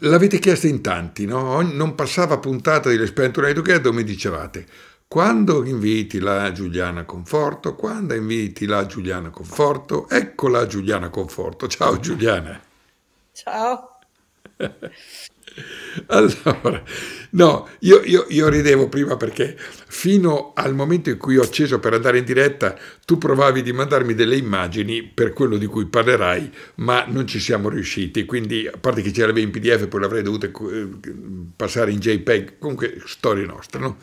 l'avete chiesto in tanti, no? non passava puntata di L'Espento Together mi dicevate quando inviti la Giuliana Conforto, quando inviti la Giuliana Conforto, ecco la Giuliana Conforto. Ciao Giuliana. Ciao. Allora, no, io, io, io, ridevo prima perché fino al momento in cui ho acceso per andare in diretta tu provavi di mandarmi delle immagini per quello di cui parlerai, ma non ci siamo riusciti, quindi a parte che ce l'avevi in pdf poi l'avrei dovuta eh, passare in JPEG, comunque storia nostra, no?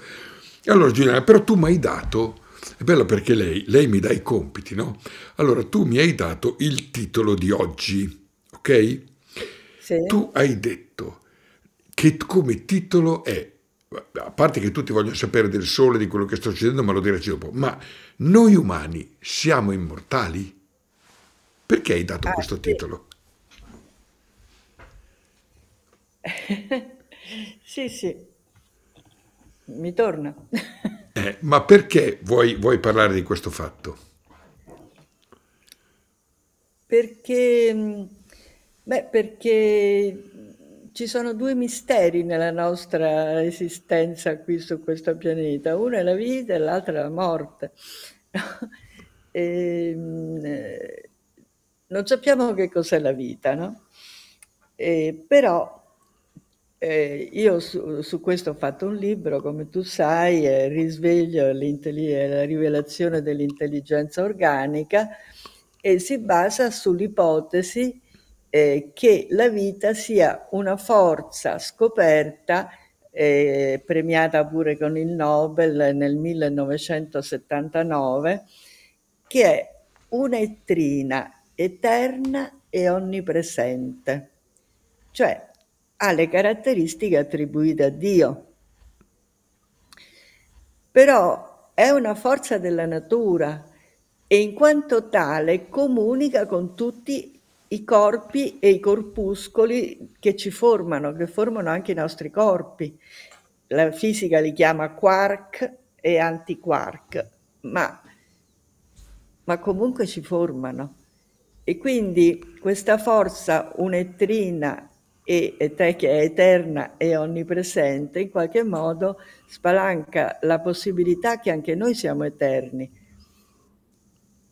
Allora Giuliana, però tu mi hai dato, è bello perché lei, lei mi dà i compiti, no? Allora tu mi hai dato il titolo di oggi, ok? Sì. Tu hai detto che come titolo è, a parte che tutti vogliono sapere del sole, di quello che sta succedendo, ma lo direi dopo, ma noi umani siamo immortali? Perché hai dato ah, questo sì. titolo? sì, sì, mi torna. eh, ma perché vuoi, vuoi parlare di questo fatto? Perché, mm, beh, perché ci sono due misteri nella nostra esistenza qui su questo pianeta, uno è la vita e l'altro è la morte. e, ehm, non sappiamo che cos'è la vita, no? E, però eh, io su, su, questo ho fatto un libro, come tu sai, eh, Risveglio la rivelazione dell'intelligenza organica e si basa sull'ipotesi eh, che la vita sia una forza scoperta, eh, premiata pure con il Nobel nel 1979, che è un'ettrina eterna e onnipresente, cioè ha le caratteristiche attribuite a Dio. Però è una forza della natura e in quanto tale comunica con tutti i corpi e i corpuscoli che ci formano, che formano anche i nostri corpi. La fisica li chiama quark e antiquark, ma, ma comunque ci formano. E quindi questa forza unettrina e, te che è eterna e onnipresente, in qualche modo spalanca la possibilità che anche noi siamo eterni.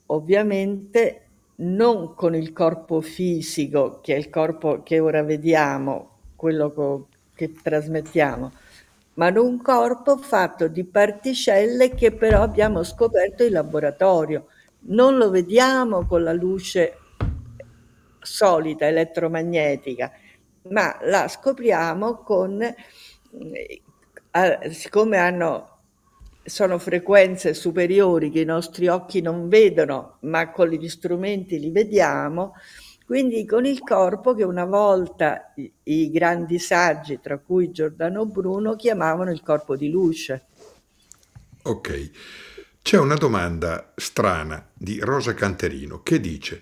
Ovviamente non con il corpo fisico, che è il corpo che ora vediamo, quello che trasmettiamo, ma in un corpo fatto di particelle che però abbiamo scoperto in laboratorio. Non lo vediamo con la luce solita elettromagnetica, ma la scopriamo con, eh, siccome hanno sono frequenze superiori che i nostri occhi non vedono, ma con gli strumenti li vediamo, quindi con il corpo che una volta i, grandi saggi, tra cui Giordano Bruno, chiamavano il corpo di luce. Ok, c'è una domanda strana di Rosa Canterino che dice,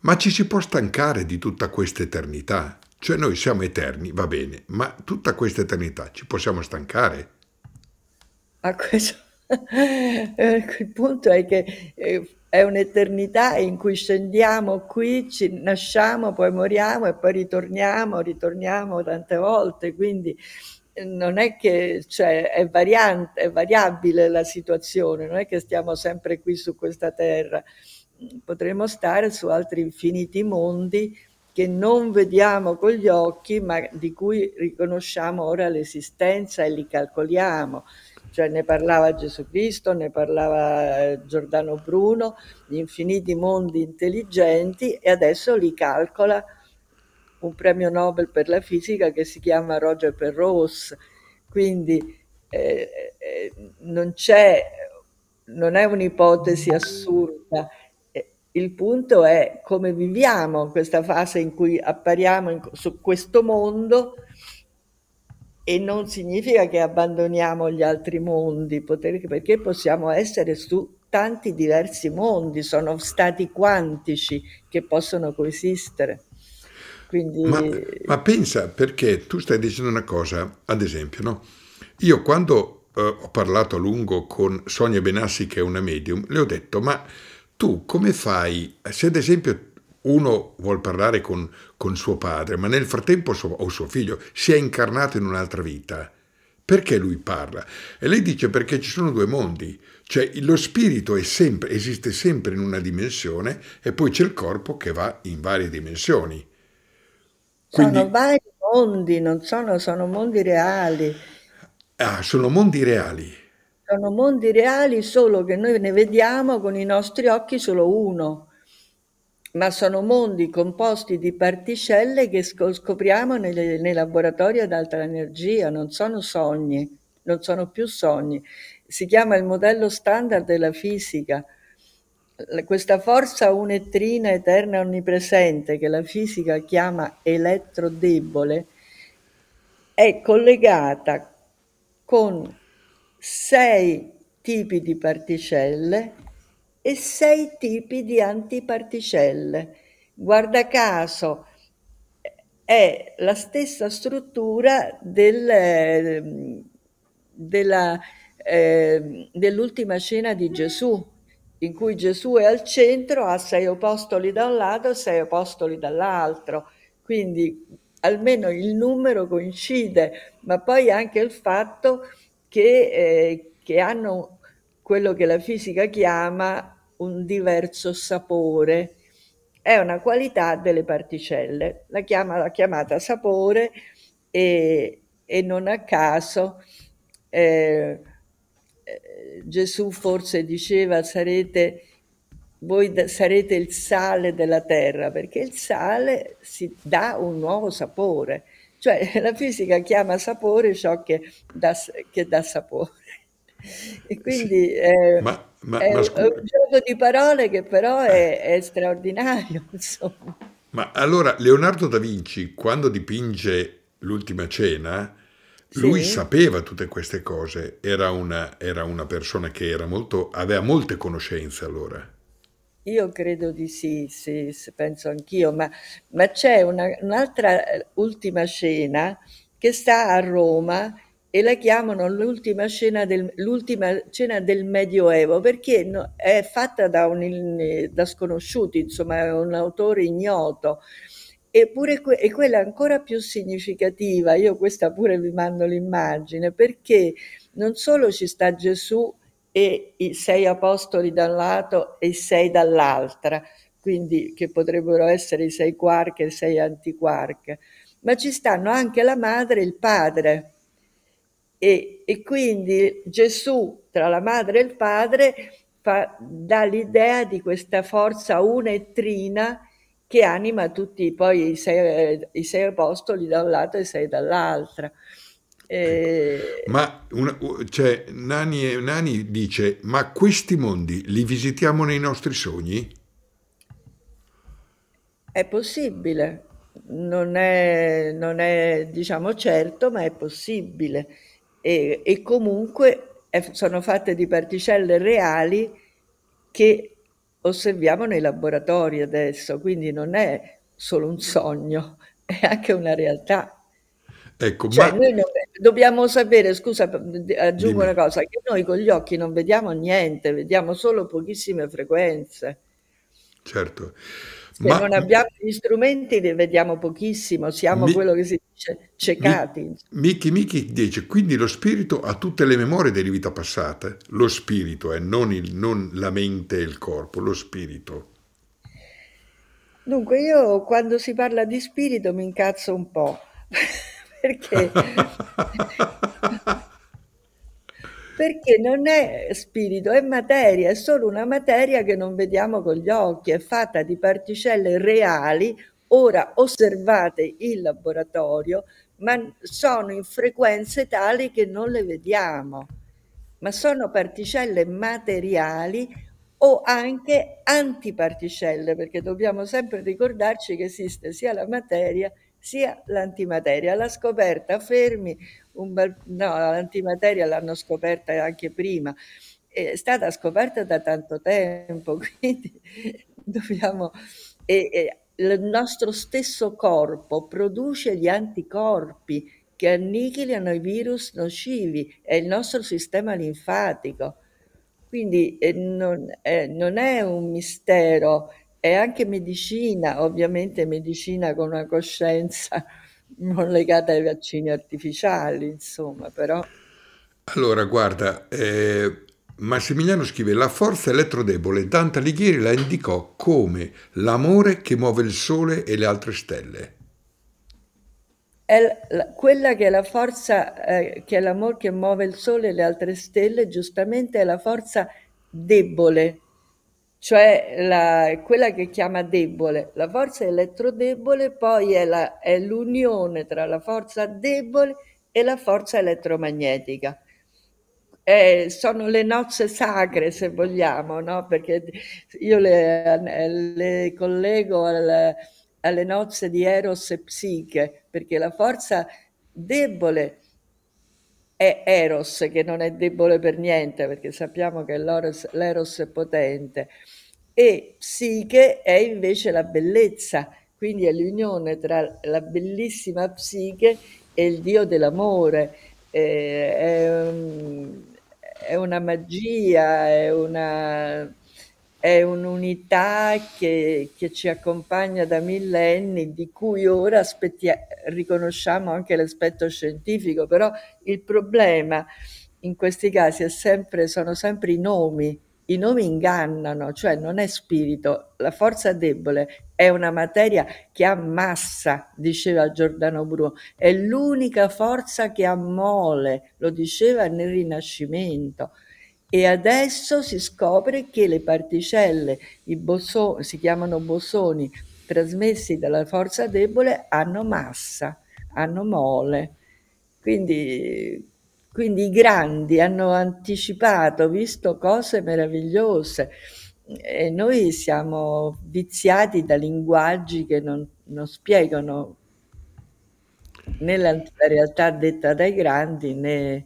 ma ci si può stancare di tutta questa eternità? Cioè noi siamo eterni, va bene, ma tutta questa eternità ci possiamo stancare? A questo eh, il punto è che eh, è un'eternità in cui scendiamo qui, ci nasciamo, poi moriamo e poi ritorniamo, ritorniamo tante volte, quindi eh, non è che cioè, è, variante, è variabile la situazione, non è che stiamo sempre qui su questa terra, potremmo stare su altri infiniti mondi che non vediamo con gli occhi, ma di cui riconosciamo ora l'esistenza e li calcoliamo cioè ne parlava Gesù Cristo, ne parlava eh, Giordano Bruno, gli infiniti mondi intelligenti e adesso li calcola un premio Nobel per la fisica che si chiama Roger Penrose. Quindi eh, eh, non c'è, non è un'ipotesi assurda. Eh, il punto è come viviamo questa fase in cui appariamo in, su questo mondo e non significa che abbandoniamo gli altri mondi, perché possiamo essere su tanti diversi mondi, sono stati quantici che possono coesistere. Quindi... Ma, ma pensa, perché tu stai dicendo una cosa, ad esempio, no? io quando eh, ho parlato a lungo con Sonia Benassi, che è una medium, le ho detto, ma tu come fai, se ad esempio uno vuol parlare con, con suo padre, ma nel frattempo suo, o suo figlio si è incarnato in un'altra vita. Perché lui parla? E lei dice perché ci sono due mondi, cioè lo spirito sempre, esiste sempre in una dimensione e poi c'è il corpo che va in varie dimensioni. Quindi, sono vari mondi, non sono, sono mondi reali. Ah, sono mondi reali. Sono mondi reali solo che noi ne vediamo con i nostri occhi solo uno ma sono mondi composti di particelle che scopriamo nei, nei laboratori ad alta energia, non sono sogni, non sono più sogni. Si chiama il modello standard della fisica. Questa forza unettrina eterna onnipresente, che la fisica chiama elettrodebole, è collegata con sei tipi di particelle e sei tipi di antiparticelle. Guarda caso, è la stessa struttura del, della, eh, dell'ultima cena di Gesù, in cui Gesù è al centro, ha sei apostoli da un lato e sei apostoli dall'altro. Quindi almeno il numero coincide, ma poi anche il fatto che, eh, che hanno quello che la fisica chiama un diverso sapore. È una qualità delle particelle. La, chiama, la chiamata sapore e, e, non a caso eh, Gesù forse diceva sarete voi sarete il sale della terra, perché il sale si dà un nuovo sapore. Cioè la fisica chiama sapore ciò che dà sapore. E quindi sì, eh, ma, ma, è, ma un gioco di parole che però è, è straordinario. Insomma. Ma allora Leonardo da Vinci, quando dipinge l'ultima cena, lui sì. sapeva tutte queste cose, era una, era una persona che era molto, aveva molte conoscenze allora. Io credo di sì, sì, penso anch'io, ma, ma c'è una, un'altra eh, ultima scena che sta a Roma e la chiamano l'ultima cena del, l'ultima cena del Medioevo perché no, è fatta da, un, da sconosciuti, insomma è un autore ignoto. Eppure que- e quella ancora più significativa, io questa pure vi mando l'immagine, perché non solo ci sta Gesù e i sei apostoli da un lato e i sei dall'altra, quindi che potrebbero essere i sei quark e i sei antiquark, ma ci stanno anche la madre e il padre e, e quindi Gesù tra la madre e il padre fa, dà l'idea di questa forza unettrina che anima tutti poi i sei, i sei apostoli da un lato e i sei dall'altra. Eh, ma una, cioè, Nani, Nani, dice: Ma questi mondi li visitiamo nei nostri sogni? È possibile, non è, non è diciamo certo, ma è possibile e, e comunque è, sono fatte di particelle reali che osserviamo nei laboratori adesso, quindi non è solo un sogno, è anche una realtà. Ecco, cioè, ma... noi non, dobbiamo sapere, scusa, aggiungo Dimmi. una cosa, che noi con gli occhi non vediamo niente, vediamo solo pochissime frequenze. Certo. Se Ma, non abbiamo gli strumenti ne vediamo pochissimo, siamo mi, quello che si dice cecati. Miki Miki dice, quindi lo spirito ha tutte le memorie delle vite passate? Lo spirito, eh, non, il, non la mente e il corpo, lo spirito. Dunque io quando si parla di spirito mi incazzo un po', perché perché non è spirito, è materia, è solo una materia che non vediamo con gli occhi, è fatta di particelle reali, ora osservate in laboratorio, ma sono in frequenze tali che non le vediamo, ma sono particelle materiali o anche antiparticelle, perché dobbiamo sempre ricordarci che esiste sia la materia sia l'antimateria. La scoperta Fermi bel, no, l'antimateria l'hanno scoperta anche prima, è stata scoperta da tanto tempo, quindi dobbiamo... E, e, il nostro stesso corpo produce gli anticorpi che annichilano i virus nocivi, è il nostro sistema linfatico. Quindi eh, non, eh, non, è un mistero è anche medicina, ovviamente medicina con una coscienza non legata ai vaccini artificiali, insomma, però... Allora, guarda, eh, Massimiliano scrive: La forza elettrodebole Dante Alighieri la indicò come l'amore che muove il sole e le altre stelle. È la, quella che è la forza, eh, che è l'amore che muove il sole e le altre stelle, giustamente è la forza debole, cioè la, quella che chiama debole. La forza elettrodebole poi è, la, è l'unione tra la forza debole e la forza elettromagnetica eh, sono le nozze sacre, se vogliamo, no? perché io le, le collego al, alle nozze di Eros e Psiche, perché la forza debole è Eros, che non è debole per niente, perché sappiamo che l'Eros è potente, e Psiche è invece la bellezza, quindi è l'unione tra la bellissima Psiche e il Dio dell'amore. Eh, è, un, è una magia, è una è un'unità che, che, ci accompagna da millenni, di cui ora riconosciamo anche l'aspetto scientifico, però il problema in questi casi sempre, sono sempre i nomi. I nomi ingannano, cioè non è spirito. La forza debole è una materia che ha massa, diceva Giordano Bruno, è l'unica forza che ammole, lo diceva nel Rinascimento. E adesso si scopre che le particelle, i bosoni, si chiamano bosoni, trasmessi dalla forza debole, hanno massa, hanno mole. Quindi, quindi i grandi hanno anticipato, visto cose meravigliose e noi siamo viziati da linguaggi che non, non spiegano né la, la, realtà detta dai grandi né,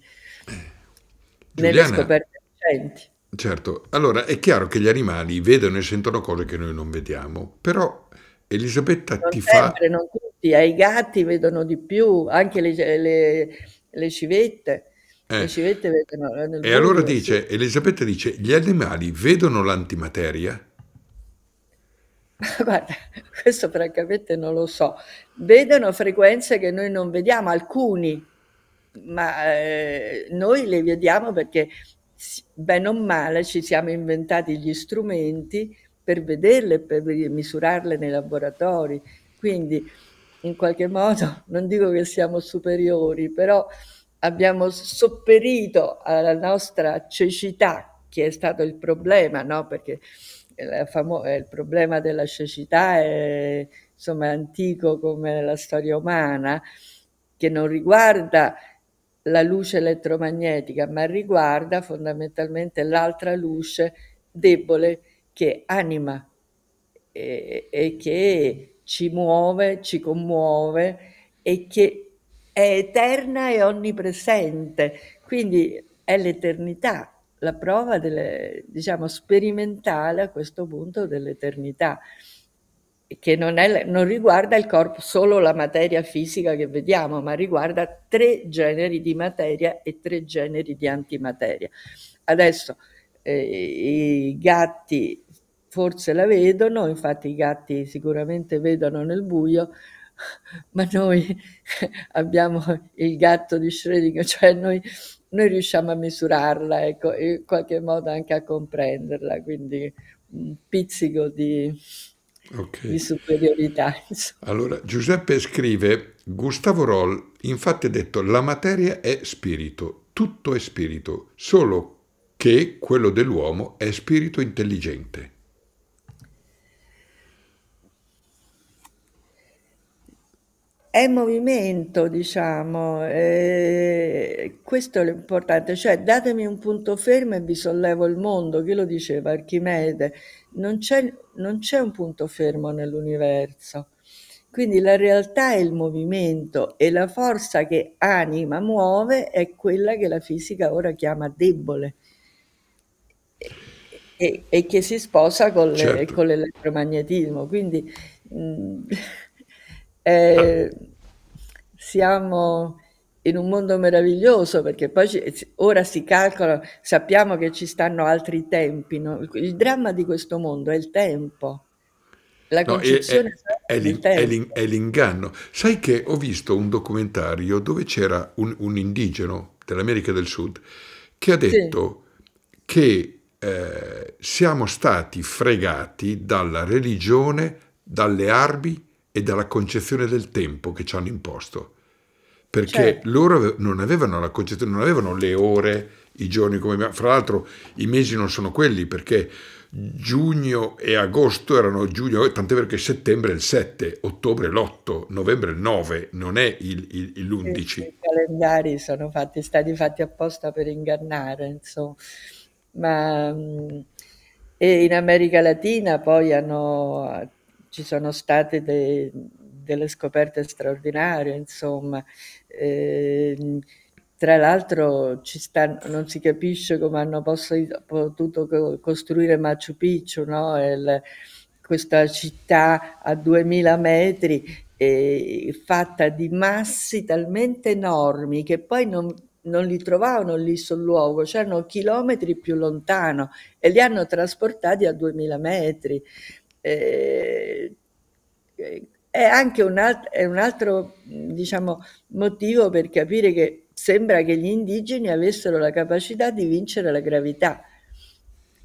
né le scoperte recenti. Certo, allora è chiaro che gli animali vedono e sentono cose che noi non vediamo, però Elisabetta non ti sempre, fa... Non tutti, ai gatti vedono di più, anche le, le, le civette Eh, le civette vedono nel E allora buio, sì. dice, Elisabetta dice, gli animali vedono l'antimateria? Guarda, questo francamente non lo so. Vedono frequenze che noi non vediamo, alcuni, ma eh, noi le vediamo perché bene o male ci siamo inventati gli strumenti per vederle, per misurarle nei laboratori. Quindi, in qualche modo, non dico che siamo superiori, però abbiamo sopperito alla nostra cecità, che è stato il problema, no? Perché famo- il problema della cecità è insomma antico come la storia umana, che non riguarda la luce elettromagnetica, ma riguarda fondamentalmente l'altra luce debole che anima e, e che ci muove, ci commuove e che è eterna e onnipresente, quindi è l'eternità, la prova delle, diciamo, sperimentale a questo punto dell'eternità, che non, è, non riguarda il corpo, solo la materia fisica che vediamo, ma riguarda tre generi di materia e tre generi di antimateria. Adesso eh, i gatti forse la vedono, infatti i gatti sicuramente vedono nel buio, ma noi abbiamo il gatto di Schrödinger, cioè noi, noi riusciamo a misurarla, ecco, e in qualche modo anche a comprenderla, quindi un pizzico di, di Ok. superiorità. insomma. Allora, Giuseppe scrive, Gustavo Roll infatti ha detto la materia è spirito, tutto è spirito, solo che quello dell'uomo è spirito intelligente. È movimento, diciamo, eh, questo è l'importante, cioè datemi un punto fermo e vi sollevo il mondo, chi lo diceva Archimede, non c'è, non c'è un punto fermo nell'universo, quindi la realtà è il movimento e la forza che anima, muove, è quella che la fisica ora chiama debole e, e che si sposa con, le- Certo. con l'elettromagnetismo. Quindi mh, Ah, eh, siamo in un mondo meraviglioso perché poi ci- ora si calcola, sappiamo che ci stanno altri tempi. no? Il dramma di questo mondo è il tempo. La No, è, è- concezione è l'in- è tempo. è l'inganno. Sai che ho visto un documentario dove c'era un, un indigeno dell'America del Sud che ha Sì, detto che eh, siamo stati fregati dalla religione, dalle armi e dalla concezione del tempo che ci hanno imposto perché certo. loro non avevano la concezione, non avevano le ore, i giorni come abbiamo. Fra l'altro i mesi non sono quelli perché giugno e agosto erano giugno, tant'è vero che settembre è il 7, ottobre è l'8, novembre il 9, non è il- il- sì, l'11. i calendari sono fatti, stati fatti apposta per ingannare, insomma. Ma, e in America Latina poi hanno, ci sono state de- delle scoperte straordinarie, insomma. Ehm, tra l'altro sta, non si capisce come hanno posso- potuto co- costruire Machu Picchu, no? Il- questa città a 2000 metri eh, fatta di massi talmente enormi che poi non, non li trovavano lì sul luogo, c'erano chilometri più lontano e li hanno trasportati a 2000 metri. Eh, è anche un, alt- è un altro, diciamo, motivo per capire che sembra che gli indigeni avessero la capacità di vincere la gravità.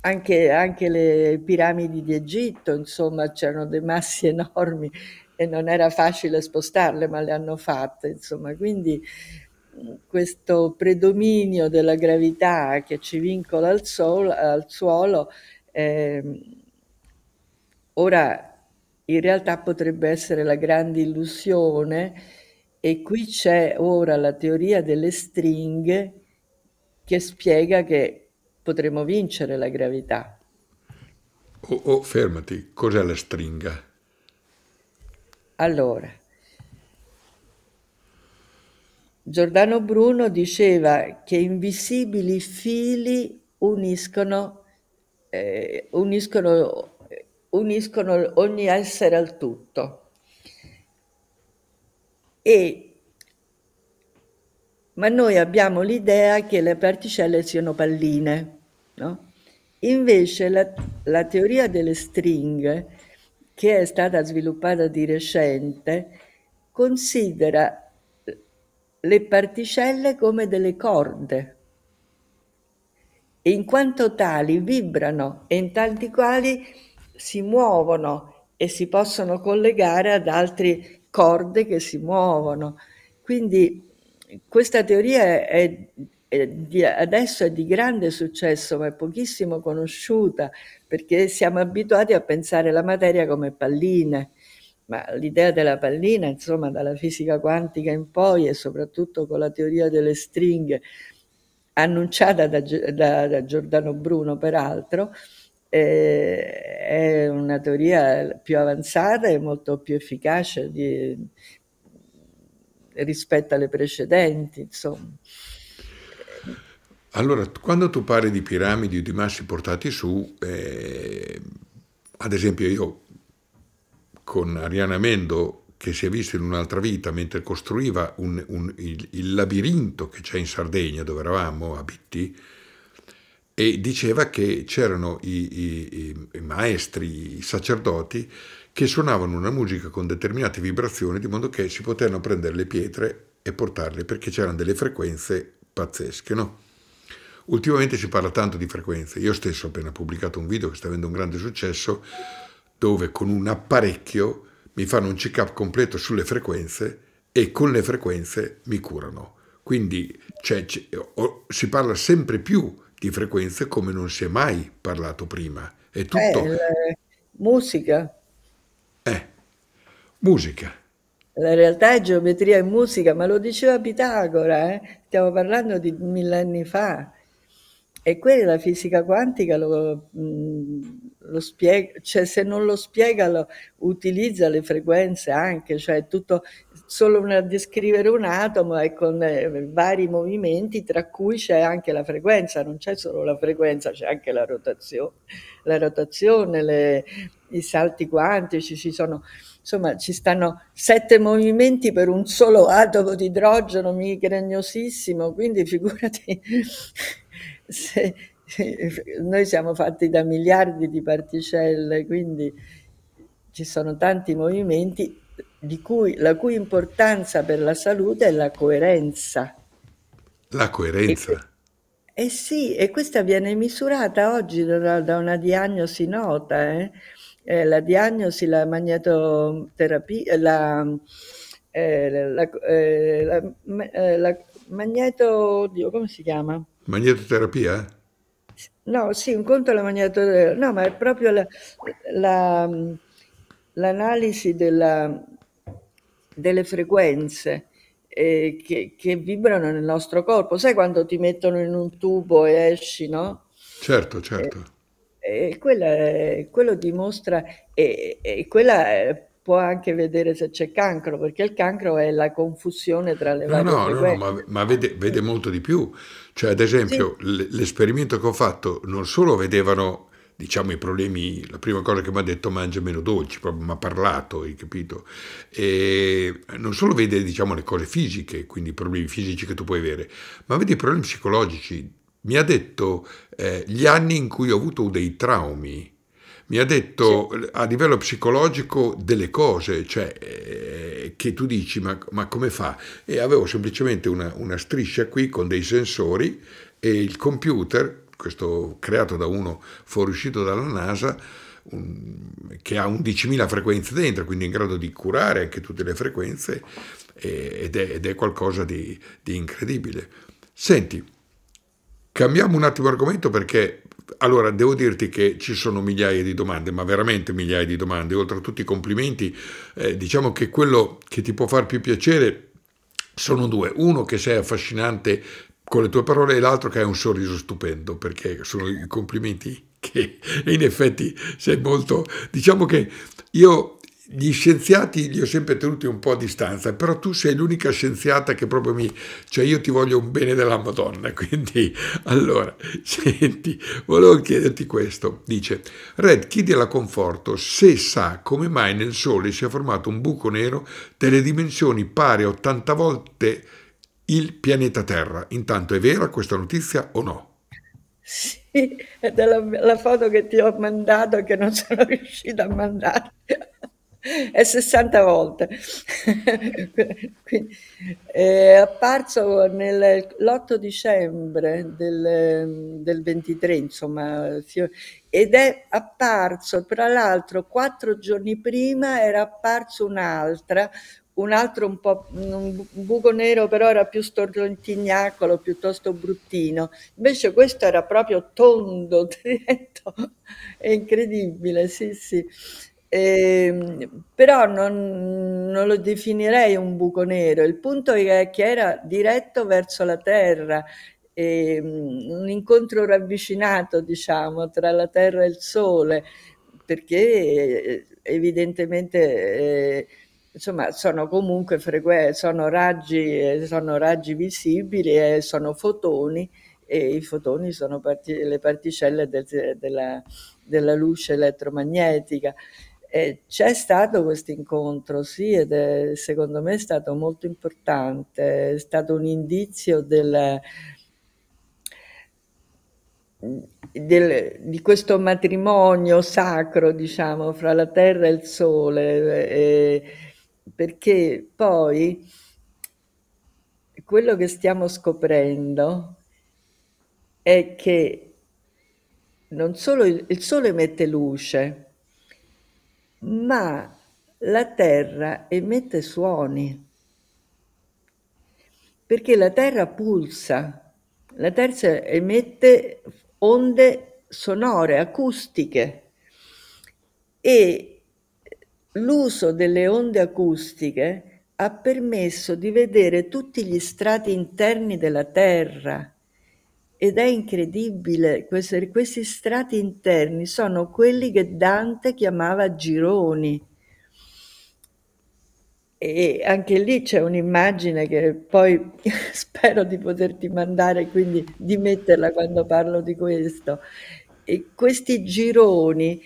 Anche, anche le piramidi di Egitto, insomma, c'erano dei massi enormi e non era facile spostarle, ma le hanno fatte, insomma. Quindi questo predominio della gravità che ci vincola al, sol- al suolo, ehm, ora in realtà potrebbe essere la grande illusione e qui c'è ora la teoria delle stringhe che spiega che potremo vincere la gravità. Oh, oh, fermati, cos'è la stringa? Allora, Giordano Bruno diceva che invisibili fili uniscono, eh, uniscono, uniscono ogni essere al tutto. E, ma noi abbiamo l'idea che le particelle siano palline, no? Invece la, la teoria delle stringhe, che è stata sviluppata di recente, considera le particelle come delle corde in quanto tali vibrano e in tanti quali si muovono e si possono collegare ad altre corde che si muovono. Quindi questa teoria è, è di, adesso è di grande successo, ma è pochissimo conosciuta perché siamo abituati a pensare la materia come palline. Ma l'idea della pallina, insomma, dalla fisica quantica in poi e soprattutto con la teoria delle stringhe, annunciata da, da, da Giordano Bruno, peraltro, eh, è una teoria più avanzata e molto più efficace di, rispetto alle precedenti, insomma. Allora, quando tu parli di piramidi o di massi portati su, eh, ad esempio io con Ariana Mendo che si è vista in un'altra vita mentre costruiva un, un, il, il, labirinto che c'è in Sardegna dove eravamo a Bitti e diceva che c'erano i, i, i maestri, i sacerdoti che suonavano una musica con determinate vibrazioni di modo che si potevano prendere le pietre e portarle perché c'erano delle frequenze pazzesche, no? Ultimamente si parla tanto di frequenze. Io stesso ho appena pubblicato un video che sta avendo un grande successo dove con un apparecchio mi fanno un check-up completo sulle frequenze e con le frequenze mi curano. Quindi cioè, si parla sempre più di frequenze come non si è mai parlato prima. È tutto... Eh, musica. Eh, musica. La realtà è geometria e musica, ma lo diceva Pitagora, eh? stiamo parlando di millenni fa. E quella la fisica quantica lo, lo spiega, cioè se non lo spiega lo utilizza le frequenze anche, cioè tutto solo una, descrivere un atomo e con eh, vari movimenti tra cui c'è anche la frequenza, non c'è solo la frequenza, c'è anche la rotazione, la rotazione le, i salti quantici, ci sono insomma ci stanno sette movimenti per un solo atomo di idrogeno migrannosissimo, quindi figurati se, noi siamo fatti da miliardi di particelle, quindi ci sono tanti movimenti cui, la cui importanza per la salute è la coerenza. La coerenza. E, eh sì, e questa viene misurata oggi da, da una diagnosi nota, eh? Eh, la diagnosi, la magnetoterapia, la, eh, la, eh, la, eh, la, magneto, oddio, come si chiama? Magnetoterapia? No, sì, un conto è la magnetoterapia, no, ma è proprio la, l'analisi della, delle frequenze eh, che, che, vibrano nel nostro corpo. Sai quando ti mettono in un tubo e esci, no? Certo, certo. E, e quella, quello dimostra, e, e quella può anche vedere se c'è cancro, perché il cancro è la confusione tra le varie no, no, no, ma, ma vede, vede, molto di più. Cioè, ad esempio, sì. l'esperimento che ho fatto non solo vedevano diciamo i problemi, la prima cosa che mi ha detto mangia meno dolci, proprio mi ha parlato, hai capito? E non solo vede diciamo le cose fisiche, quindi i problemi fisici che tu puoi avere, ma vede i problemi psicologici. Mi ha detto eh, gli anni in cui ho avuto dei traumi, mi ha detto sì. a livello psicologico delle cose, cioè eh, che tu dici ma, ma, come fa? E avevo semplicemente una, una striscia qui con dei sensori e il computer questo creato da uno fuoriuscito dalla NASA, un, che ha 11.000 frequenze dentro, quindi in grado di curare anche tutte le frequenze, ed, è, ed, è, qualcosa di, di incredibile. Senti, cambiamo un attimo argomento perché allora, devo dirti che ci sono migliaia di domande, ma veramente migliaia di domande. Oltre a tutti i complimenti, eh, diciamo che quello che ti può far più piacere sono due. Uno, che sei affascinante con le tue parole e l'altro che hai un sorriso stupendo, perché sono i complimenti che in effetti sei molto... Diciamo che io gli scienziati li ho sempre tenuti un po' a distanza, però tu sei l'unica scienziata che proprio mi... cioè io ti voglio un bene della Madonna, quindi allora, senti, volevo chiederti questo, dice, Red chiede alla Conforto se sa come mai nel Sole si è formato un buco nero delle dimensioni pari a 80 volte il pianeta Terra. Intanto è vera questa notizia o no? Sì, è della la foto che ti ho mandato che non sono riuscita a mandare. È 60 volte. Quindi, è apparso l'8 dicembre del, del 23, insomma, ed è apparso, tra l'altro, quattro giorni prima era apparso un'altra un altro un po' un buco nero però era più stortignacolo, piuttosto bruttino. Invece questo era proprio tondo, dritto, è incredibile, sì, sì. E, ehm, però non, non, lo definirei un buco nero, il punto è che era diretto verso la Terra, e, ehm, un incontro ravvicinato, diciamo, tra la Terra e il Sole, perché eh, evidentemente... Eh, insomma sono comunque frequenti, sono raggi, sono raggi visibili e sono fotoni e i fotoni sono parti, le particelle del, della, della, luce elettromagnetica. E c'è stato questo incontro, sì, ed è, secondo me è stato molto importante, è stato un indizio del, del, di questo matrimonio sacro, diciamo, fra la terra e il sole. E, perché poi quello che stiamo scoprendo è che non solo il, il Sole emette luce, ma la Terra emette suoni, perché la Terra pulsa, la Terra emette onde sonore, acustiche. E L'uso delle onde acustiche ha permesso di vedere tutti gli strati interni della Terra ed è incredibile, questi, questi strati interni sono quelli che Dante chiamava gironi. E anche lì c'è un'immagine che poi spero di poterti mandare, quindi di metterla quando parlo di questo. E questi gironi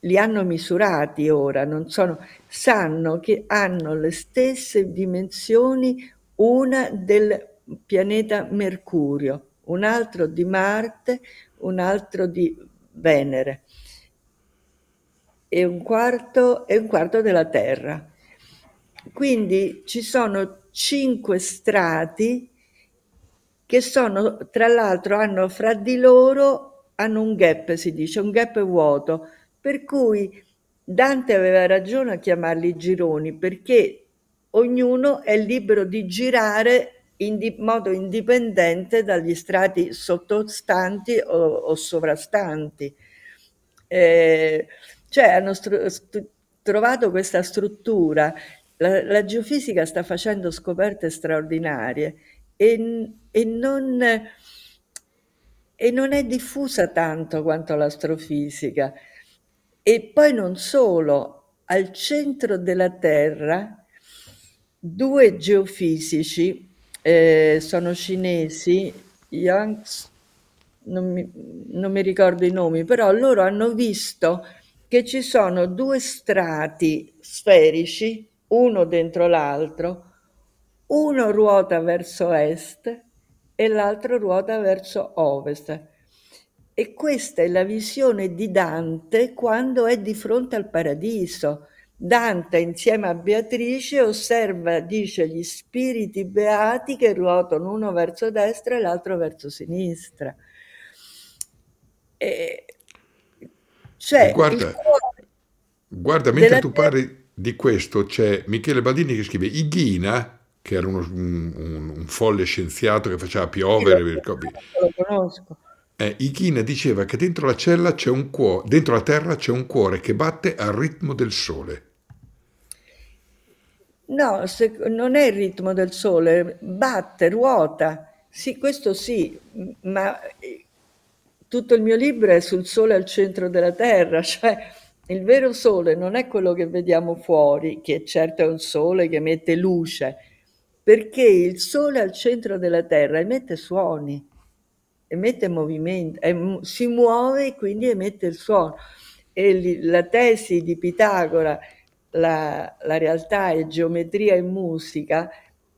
li hanno misurati ora, sono, sanno che hanno le stesse dimensioni una del pianeta Mercurio, un altro di Marte, un altro di Venere. e un quarto, e un quarto della terra. Quindi ci sono cinque strati che sono, tra l'altro, hanno fra di loro, hanno un gap, si dice, un gap vuoto, per cui Dante aveva ragione a chiamarli gironi, perché ognuno è libero di girare in di- modo indipendente dagli strati sottostanti o, o sovrastanti. Eh, cioè hanno stru- st- trovato questa struttura. La, la, geofisica sta facendo scoperte straordinarie e, e, non, e non è diffusa tanto quanto l'astrofisica. E poi non solo, al centro della Terra due geofisici eh, sono cinesi, Yang, non mi, non mi ricordo i nomi, però loro hanno visto che ci sono due strati sferici, uno dentro l'altro, uno ruota verso est e l'altro ruota verso ovest. E questa è la visione di Dante quando è di fronte al paradiso. Dante insieme a Beatrice osserva, dice, gli spiriti beati che ruotano uno verso destra e l'altro verso sinistra. E, cioè, guarda, guarda mentre tu parli di questo c'è Michele Badini che scrive Ighina, che era uno, un, un, un, folle scienziato che faceva piovere. Sì, lo, lo conosco. Eh, Ighina diceva che dentro la cella c'è un cuore, dentro la terra c'è un cuore che batte al ritmo del sole. No, se, non è il ritmo del sole, batte, ruota. Sì, questo sì, ma tutto il mio libro è sul sole al centro della terra, cioè il vero sole non è quello che vediamo fuori, che certo è un sole che emette luce, perché il sole al centro della terra emette suoni, emette movimento, em, si muove e quindi emette il suono. E la tesi di Pitagora la, la realtà è geometria e musica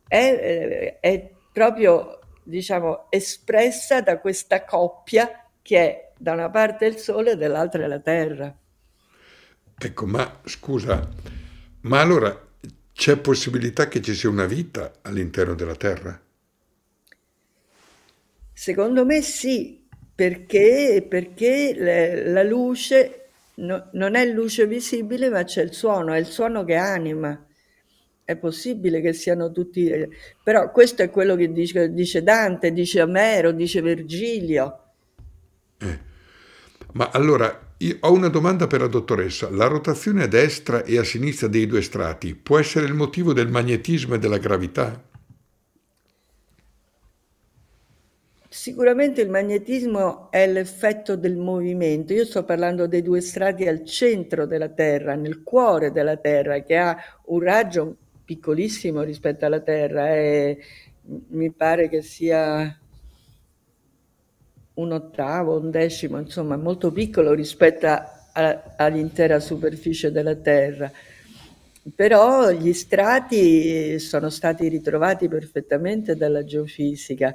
è, eh, è proprio diciamo espressa da questa coppia che è da una parte il sole e dall'altra la terra. Ecco, ma scusa, ma allora c'è possibilità che ci sia una vita all'interno della Terra? Secondo me sì, perché, perché la luce no, non è luce visibile, ma c'è il suono, è il suono che anima. È possibile che siano tutti... Però questo è quello che dice, dice Dante, dice Omero, dice Virgilio. Eh. Ma allora, ho una domanda per la dottoressa. La rotazione a destra e a sinistra dei due strati può essere il motivo del magnetismo e della gravità? Sicuramente il magnetismo è l'effetto del movimento. Io sto parlando dei due strati al centro della Terra, nel cuore della Terra, che ha un raggio piccolissimo rispetto alla Terra e mi pare che sia un ottavo, un decimo, insomma, molto piccolo rispetto a, all'intera superficie della Terra. Però gli strati sono stati ritrovati perfettamente dalla geofisica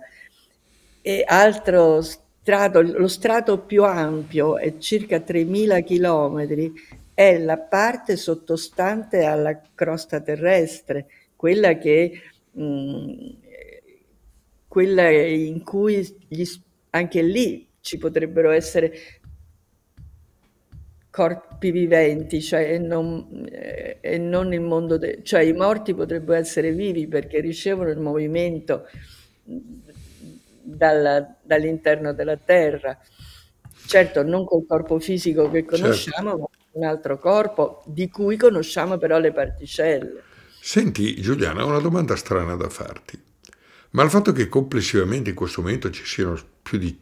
e altro strato, lo strato più ampio è circa 3.000 chilometri, è la parte sottostante alla crosta terrestre, quella che mh, mm, quella in cui gli, anche lì ci potrebbero essere corpi viventi, cioè non, eh, e non il mondo, de, cioè i morti potrebbero essere vivi perché ricevono il movimento dalla, dall'interno della Terra. Certo, non col corpo fisico che certo. conosciamo, certo. ma un altro corpo di cui conosciamo però le particelle. Senti Giuliana, ho una domanda strana da farti. Ma il fatto che complessivamente in questo momento ci siano più di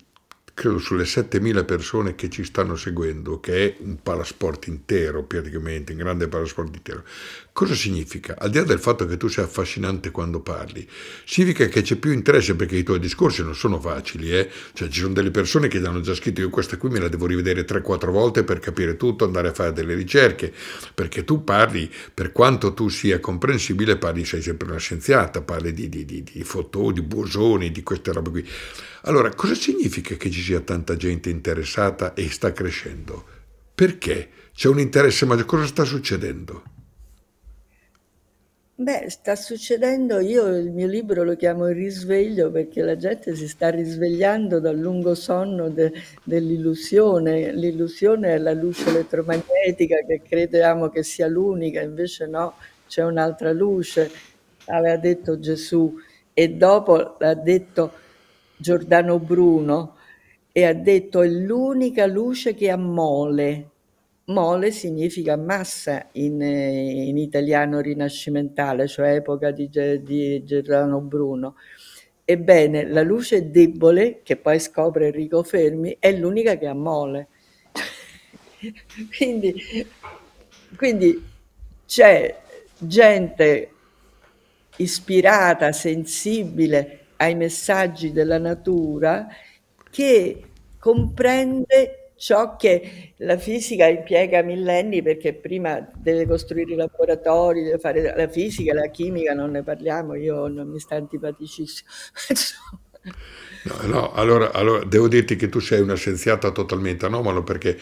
credo sulle 7.000 persone che ci stanno seguendo, che è un palasport intero praticamente, un grande palasport intero. Cosa significa? Al di là del fatto che tu sei affascinante quando parli, significa che c'è più interesse perché i tuoi discorsi non sono facili, eh? cioè ci sono delle persone che hanno già scritto io questa qui me la devo rivedere 3-4 volte per capire tutto, andare a fare delle ricerche, perché tu parli, per quanto tu sia comprensibile, parli, sei sempre una scienziata, parli di, di, di, di fotoni, di bosoni, di queste robe qui. Allora, cosa significa che ci sia tanta gente interessata e sta crescendo? Perché? c'è un interesse maggiore. Cosa sta succedendo? Beh, sta succedendo, io il mio libro lo chiamo Il risveglio perché la gente si sta risvegliando dal lungo sonno de, dell'illusione. L'illusione è la luce elettromagnetica che crediamo che sia l'unica, invece no, c'è un'altra luce, aveva detto Gesù e dopo l'ha detto Giordano Bruno e ha detto è l'unica luce che ammole Mole significa massa in, in italiano rinascimentale, cioè epoca di, di Gerano Bruno. Ebbene, la luce debole, che poi scopre Enrico Fermi, è l'unica che ammole. quindi, quindi c'è gente ispirata, sensibile ai messaggi della natura che comprende ciò che la fisica impiega millenni perché prima deve costruire i laboratori, deve fare la fisica, la chimica, non ne parliamo, io non mi sta antipaticissimo. no, no allora, allora, devo dirti che tu sei una scienziata totalmente anomalo perché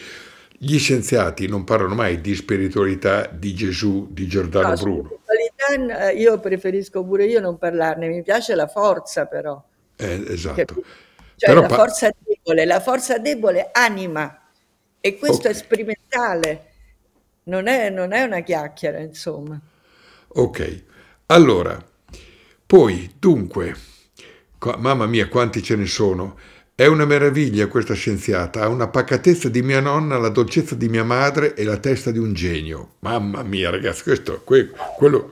gli scienziati non parlano mai di spiritualità di Gesù, di Giordano no, Bruno. Spiritualità io preferisco pure io non parlarne, mi piace la forza però. Eh, esatto. Cioè però la forza debole, la forza debole anima e questo okay. è sperimentale, non è, non è una chiacchiera, insomma. Ok, allora, poi dunque, mamma mia quanti ce ne sono, è una meraviglia questa scienziata, ha una pacatezza di mia nonna, la dolcezza di mia madre e la testa di un genio. Mamma mia ragazzi, questo, que, quello...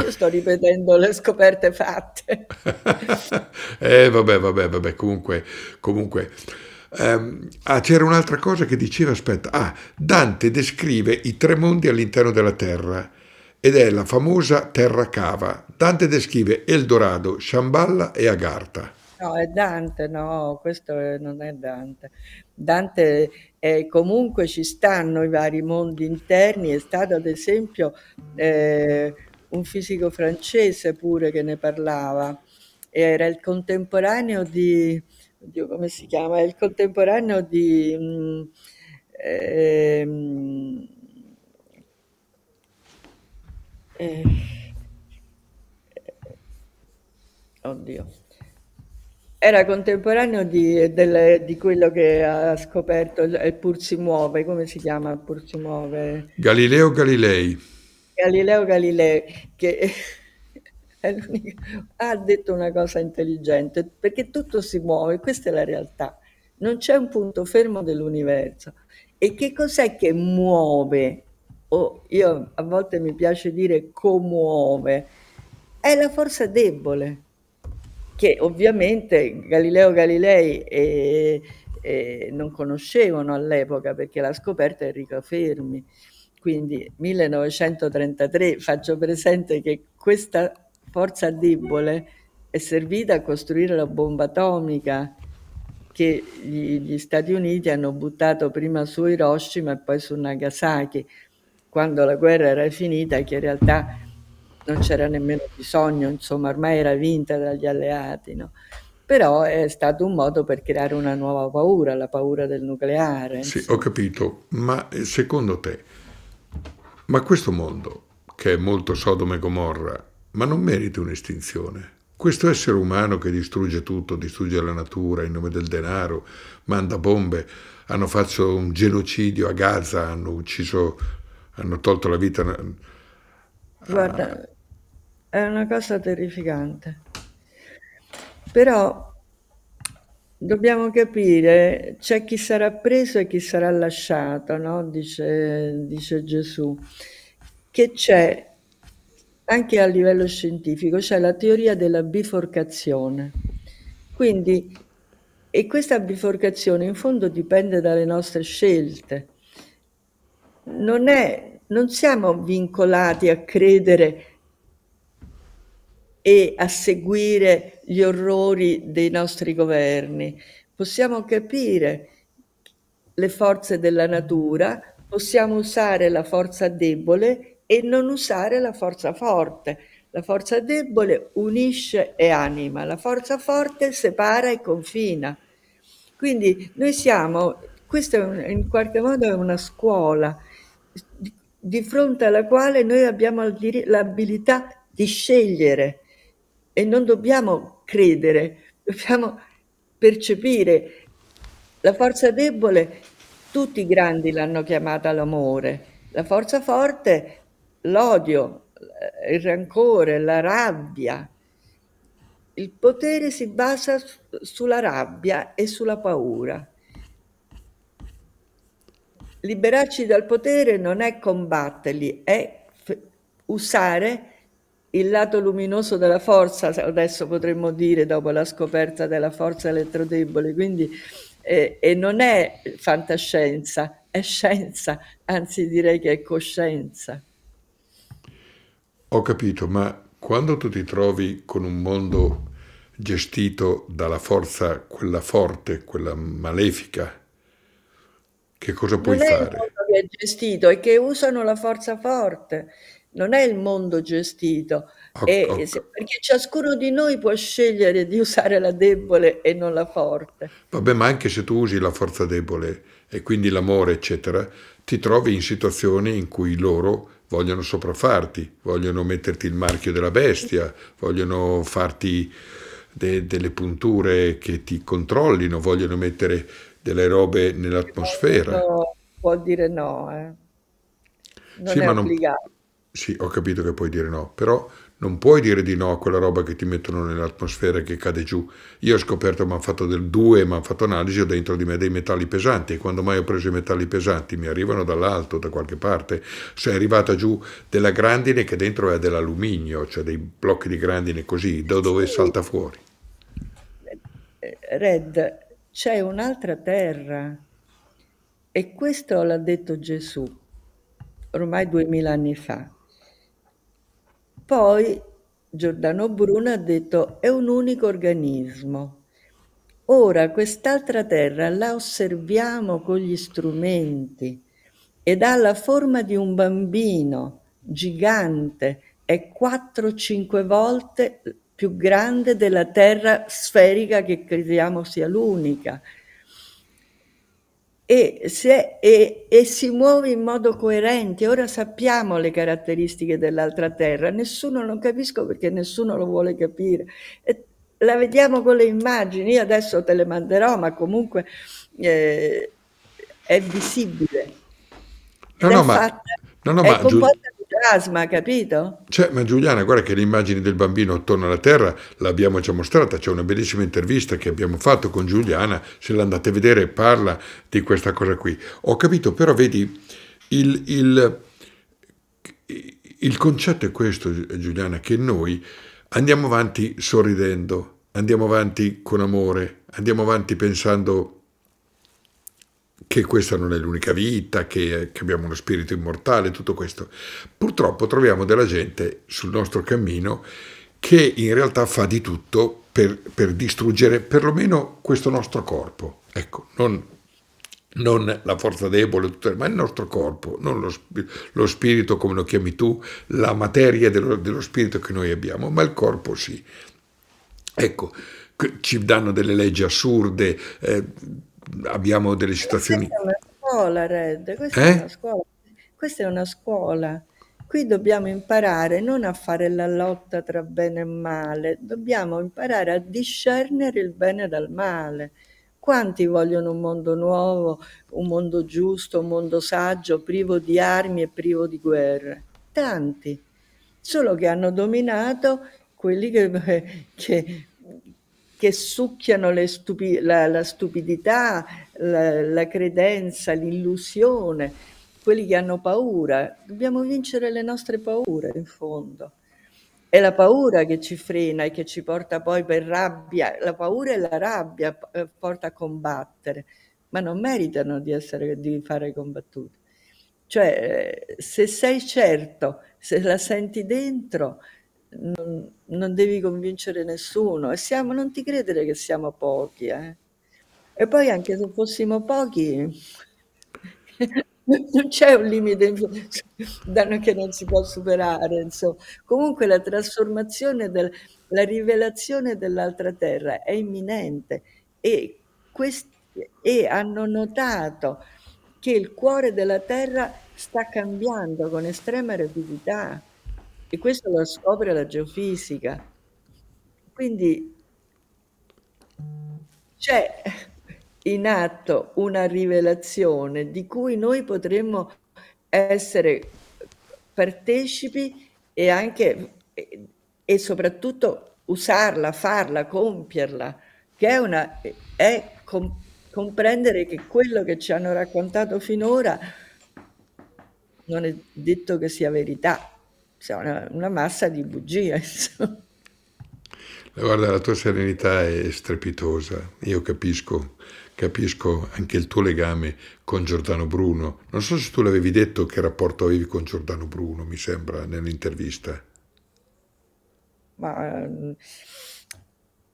Io sto ripetendo le scoperte fatte. eh, vabbè, vabbè, vabbè, comunque, comunque. Um, ah, c'era un'altra cosa che diceva, aspetta, ah, Dante descrive i tre mondi all'interno della Terra ed è la famosa Terra Cava. Dante descrive Eldorado, Shamballa e Agartha. No, è Dante, no, questo non è Dante. Dante è, comunque ci stanno i vari mondi interni, è stato ad esempio eh, un fisico francese pure che ne parlava, era il contemporaneo di, oddio come si chiama, il contemporaneo di... Mm, ehm, eh, oddio. Era contemporaneo di, del, di, quello che ha scoperto il, il Pur si muove, come si chiama il Pur si muove? Galileo Galilei. Galileo Galilei, che ha detto una cosa intelligente, perché tutto si muove, questa è la realtà, non c'è un punto fermo dell'universo. E che cos'è che muove? O io a volte mi piace dire commuove, è la forza debole, che ovviamente Galileo Galilei e, e non conoscevano all'epoca perché l'ha scoperta Enrico Fermi. Quindi 1933 faccio presente che questa forza debole è servita a costruire la bomba atomica che gli, gli Stati Uniti hanno buttato prima su Hiroshima e poi su Nagasaki, quando la guerra era finita, che in realtà non c'era nemmeno bisogno, insomma, ormai era vinta dagli alleati, no? Però è stato un modo per creare una nuova paura, la paura del nucleare. Sì, insomma. ho capito, ma eh, secondo te ma questo mondo, che è molto Sodoma e Gomorra, ma non merita un'estinzione. Questo essere umano che distrugge tutto, distrugge la natura in nome del denaro, manda bombe, hanno fatto un genocidio a Gaza, hanno ucciso, hanno tolto la vita. A... Guarda, è una cosa terrificante. Però dobbiamo capire, c'è chi sarà preso e chi sarà lasciato, no? dice, dice Gesù, che c'è anche a livello scientifico, c'è la teoria della biforcazione. Quindi, e questa biforcazione in fondo dipende dalle nostre scelte. Non, è, non siamo vincolati a credere e a seguire gli orrori dei nostri governi. Possiamo capire le forze della natura, possiamo usare la forza debole e non usare la forza forte. La forza debole unisce e anima, la forza forte separa e confina. Quindi noi siamo Questa in qualche modo è una scuola di, di fronte alla quale noi abbiamo l'abilità di scegliere e non dobbiamo credere, dobbiamo percepire. La forza debole, tutti i grandi l'hanno chiamata l'amore, la forza forte, l'odio, il rancore, la rabbia. Il potere si basa sulla rabbia e sulla paura. Liberarci dal potere non è combatterli, è usare il lato luminoso della forza, adesso potremmo dire dopo la scoperta della forza elettrodebole, quindi eh, e non è fantascienza, è scienza, anzi direi che è coscienza. Ho capito, ma quando tu ti trovi con un mondo gestito dalla forza, quella forte, quella malefica, che cosa puoi non fare? È il mondo che è gestito, è che usano la forza forte non è il mondo gestito, è, okay. perché ciascuno di noi può scegliere di usare la debole e non la forte. Vabbè, ma anche se tu usi la forza debole e quindi l'amore, eccetera, ti trovi in situazioni in cui loro vogliono sopraffarti, vogliono metterti il marchio della bestia, vogliono farti de delle punture che ti controllino, vogliono mettere delle robe nell'atmosfera. Può dire no, eh. non sì, è obbligato. Non sì, ho capito che puoi dire no, però non puoi dire di no a quella roba che ti mettono nell'atmosfera e che cade giù. Io ho scoperto, mi hanno fatto del 2, mi hanno fatto analisi, ho dentro di me dei metalli pesanti e quando mai ho preso i metalli pesanti mi arrivano dall'alto, da qualche parte. Cioè è arrivata giù della grandine che dentro è dell'alluminio, cioè dei blocchi di grandine così, da dove sì. salta fuori. Red, c'è un'altra terra e questo l'ha detto Gesù ormai duemila anni fa poi Giordano Bruno ha detto è un unico organismo. Ora quest'altra terra la osserviamo con gli strumenti ed ha la forma di un bambino gigante, è 4-5 volte più grande della terra sferica che crediamo sia l'unica e, se, e, e, si muove in modo coerente. Ora sappiamo le caratteristiche dell'altra terra, nessuno non capisco perché nessuno lo vuole capire. E la vediamo con le immagini, io adesso te le manderò, ma comunque eh, è visibile. No, no, ma, no, no, è ma composta plasma, capito? Cioè, ma Giuliana, guarda che le immagini del bambino attorno alla Terra l'abbiamo già mostrata, c'è una bellissima intervista che abbiamo fatto con Giuliana, se l'andate a vedere parla di questa cosa qui. Ho capito, però vedi, il, il, il concetto è questo, Giuliana, che noi andiamo avanti sorridendo, andiamo avanti con amore, andiamo avanti pensando che questa non è l'unica vita, che, che, abbiamo uno spirito immortale, tutto questo. Purtroppo troviamo della gente sul nostro cammino che in realtà fa di tutto per, per distruggere perlomeno questo nostro corpo. Ecco, non, non la forza debole, ma il nostro corpo, non lo, lo, spirito come lo chiami tu, la materia dello, dello spirito che noi abbiamo, ma il corpo sì. Ecco, ci danno delle leggi assurde, eh, abbiamo delle situazioni... Questa è una scuola, Red, questa, eh? è una scuola. questa è una scuola. Qui dobbiamo imparare non a fare la lotta tra bene e male, dobbiamo imparare a discernere il bene dal male. Quanti vogliono un mondo nuovo, un mondo giusto, un mondo saggio, privo di armi e privo di guerre? Tanti, solo che hanno dominato quelli che, che che succhiano stupi- la, la, stupidità, la, la credenza, l'illusione, quelli che hanno paura. Dobbiamo vincere le nostre paure, in fondo. È la paura che ci frena e che ci porta poi per rabbia. La paura e la rabbia eh, porta a combattere, ma non meritano di, essere, di fare combattute. Cioè, se sei certo, se la senti dentro, non, non devi convincere nessuno e siamo, non ti credere che siamo pochi. Eh. E poi anche se fossimo pochi, non c'è un limite che non si può superare. Insomma. Comunque la trasformazione, del, la rivelazione dell'altra terra è imminente e quest, e hanno notato che il cuore della Terra sta cambiando con estrema rapidità e questo lo scopre la geofisica. Quindi c'è in atto una rivelazione di cui noi potremmo essere partecipi e anche e soprattutto usarla, farla, compierla, che è, una, è com, comprendere che quello che ci hanno raccontato finora non è detto che sia verità, sia una, una massa di bugie. Insomma. Guarda, la tua serenità è strepitosa, io capisco, capisco anche il tuo legame con Giordano Bruno. Non so se tu l'avevi detto che rapporto avevi con Giordano Bruno, mi sembra, nell'intervista. Ma mm,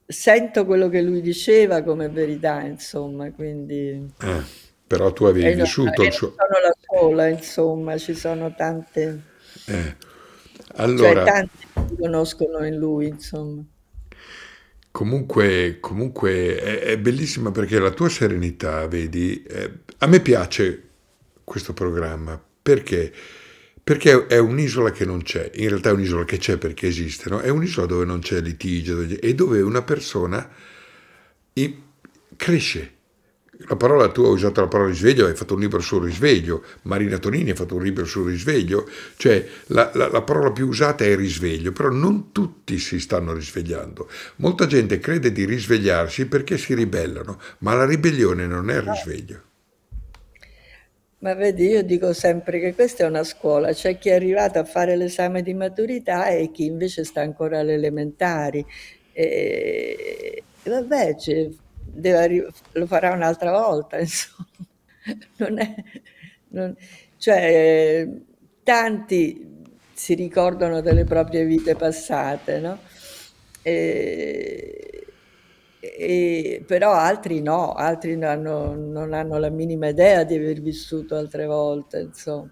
sento quello che lui diceva come verità, insomma, quindi... Eh, però tu avevi e vissuto non, il suo... Non sono la sola, insomma, ci sono tante... Eh, cioè allora... Cioè tanti che conoscono in lui, insomma. Comunque, comunque è, è, bellissima perché la tua serenità, vedi, eh, a me piace questo programma. Perché, perché è un'isola che non c'è, in realtà è un'isola che c'è perché esiste, no? è un'isola dove non c'è litigio e dove una persona cresce, la parola, tu hai usato la parola risveglio, hai fatto un libro sul risveglio, Marina Tonini ha fatto un libro sul risveglio, cioè la, la, la, parola più usata è risveglio, però non tutti si stanno risvegliando. Molta gente crede di risvegliarsi perché si ribellano, ma la ribellione non è il risveglio. Ma vedi, io dico sempre che questa è una scuola, c'è chi è arrivato a fare l'esame di maturità e chi invece sta ancora alle elementari. E, vabbè, deve, lo farà un'altra volta, insomma. Non è, non, cioè, tanti si ricordano delle proprie vite passate, no? E, e, però altri no, altri non hanno, non hanno, la minima idea di aver vissuto altre volte, insomma.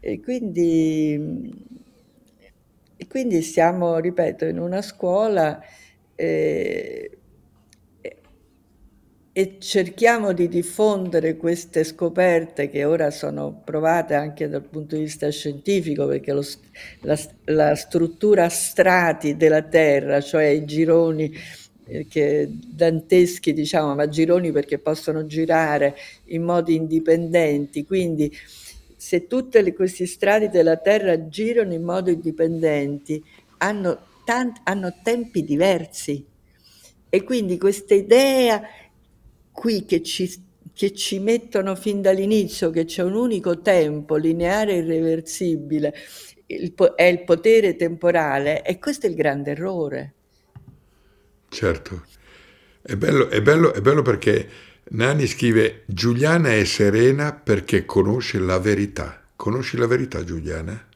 E quindi, e quindi siamo, ripeto, in una scuola eh, e cerchiamo di diffondere queste scoperte che ora sono provate anche dal punto di vista scientifico, perché lo, la, la, struttura a strati della Terra, cioè i gironi eh, che, danteschi, diciamo, ma gironi perché possono girare in modi indipendenti, quindi se tutti questi strati della Terra girano in modi indipendenti, hanno, tanti, hanno tempi diversi. E quindi questa idea qui che ci, che ci mettono fin dall'inizio che c'è un unico tempo lineare e irreversibile, il, è il potere temporale, e questo è il grande errore. Certo, è bello, è bello, è bello perché Nani scrive Giuliana è serena perché conosce la verità. Conosci la verità, Giuliana?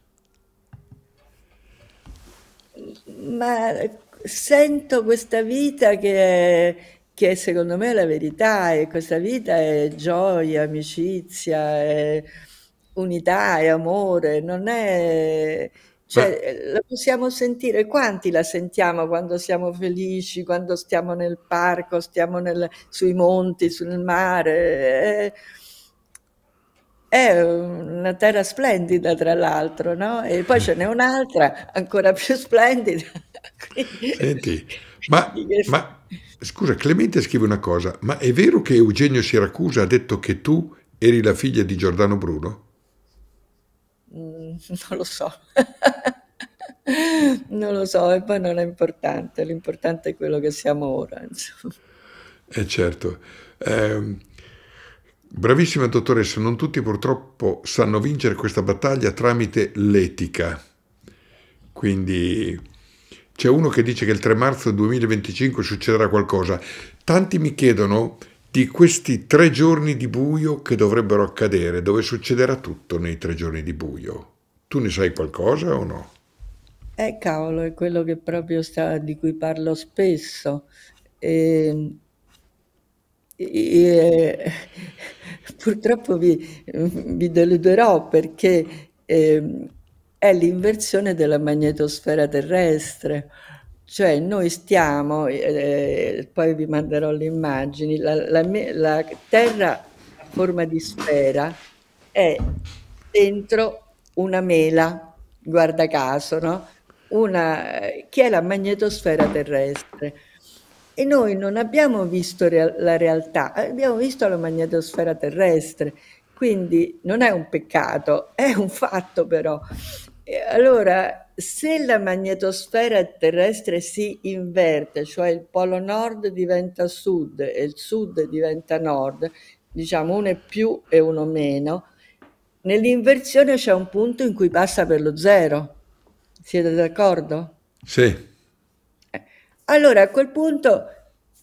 Ma sento questa vita che è che secondo me è la verità e questa vita è gioia, amicizia, è unità, è amore, non è... Cioè, la possiamo sentire, quanti la sentiamo quando siamo felici, quando stiamo nel parco, stiamo nel, sui monti, sul mare. È, è una terra splendida, tra l'altro, no? E poi ce n'è un'altra ancora più splendida. Senti, ma, ma Scusa, Clemente scrive una cosa, ma è vero che Eugenio Siracusa ha detto che tu eri la figlia di Giordano Bruno? Mm, non lo so. non lo so, e poi non è importante, l'importante è quello che siamo ora. Insomma. Eh certo. Eh, bravissima dottoressa, non tutti purtroppo sanno vincere questa battaglia tramite l'etica. Quindi c'è uno che dice che il 3 marzo 2025 succederà qualcosa. Tanti mi chiedono di questi tre giorni di buio che dovrebbero accadere, dove succederà tutto nei tre giorni di buio. Tu ne sai qualcosa o no? Eh cavolo, è quello che proprio sta, di cui parlo spesso. E, e, purtroppo vi, vi, deluderò perché eh, è l'inversione della magnetosfera terrestre, Cioè noi stiamo, eh, poi vi manderò le immagini, la, la, la Terra a forma di sfera è dentro una mela, guarda caso, no? Una, che è la magnetosfera terrestre. E noi non abbiamo visto real la realtà, abbiamo visto la magnetosfera terrestre, quindi non è un peccato, è un fatto però. Allora, se la magnetosfera terrestre si inverte, cioè il polo nord diventa sud e il sud diventa nord, diciamo uno è più e uno meno, nell'inversione c'è un punto in cui passa per lo zero. Siete d'accordo? Sì. Eh, allora a quel punto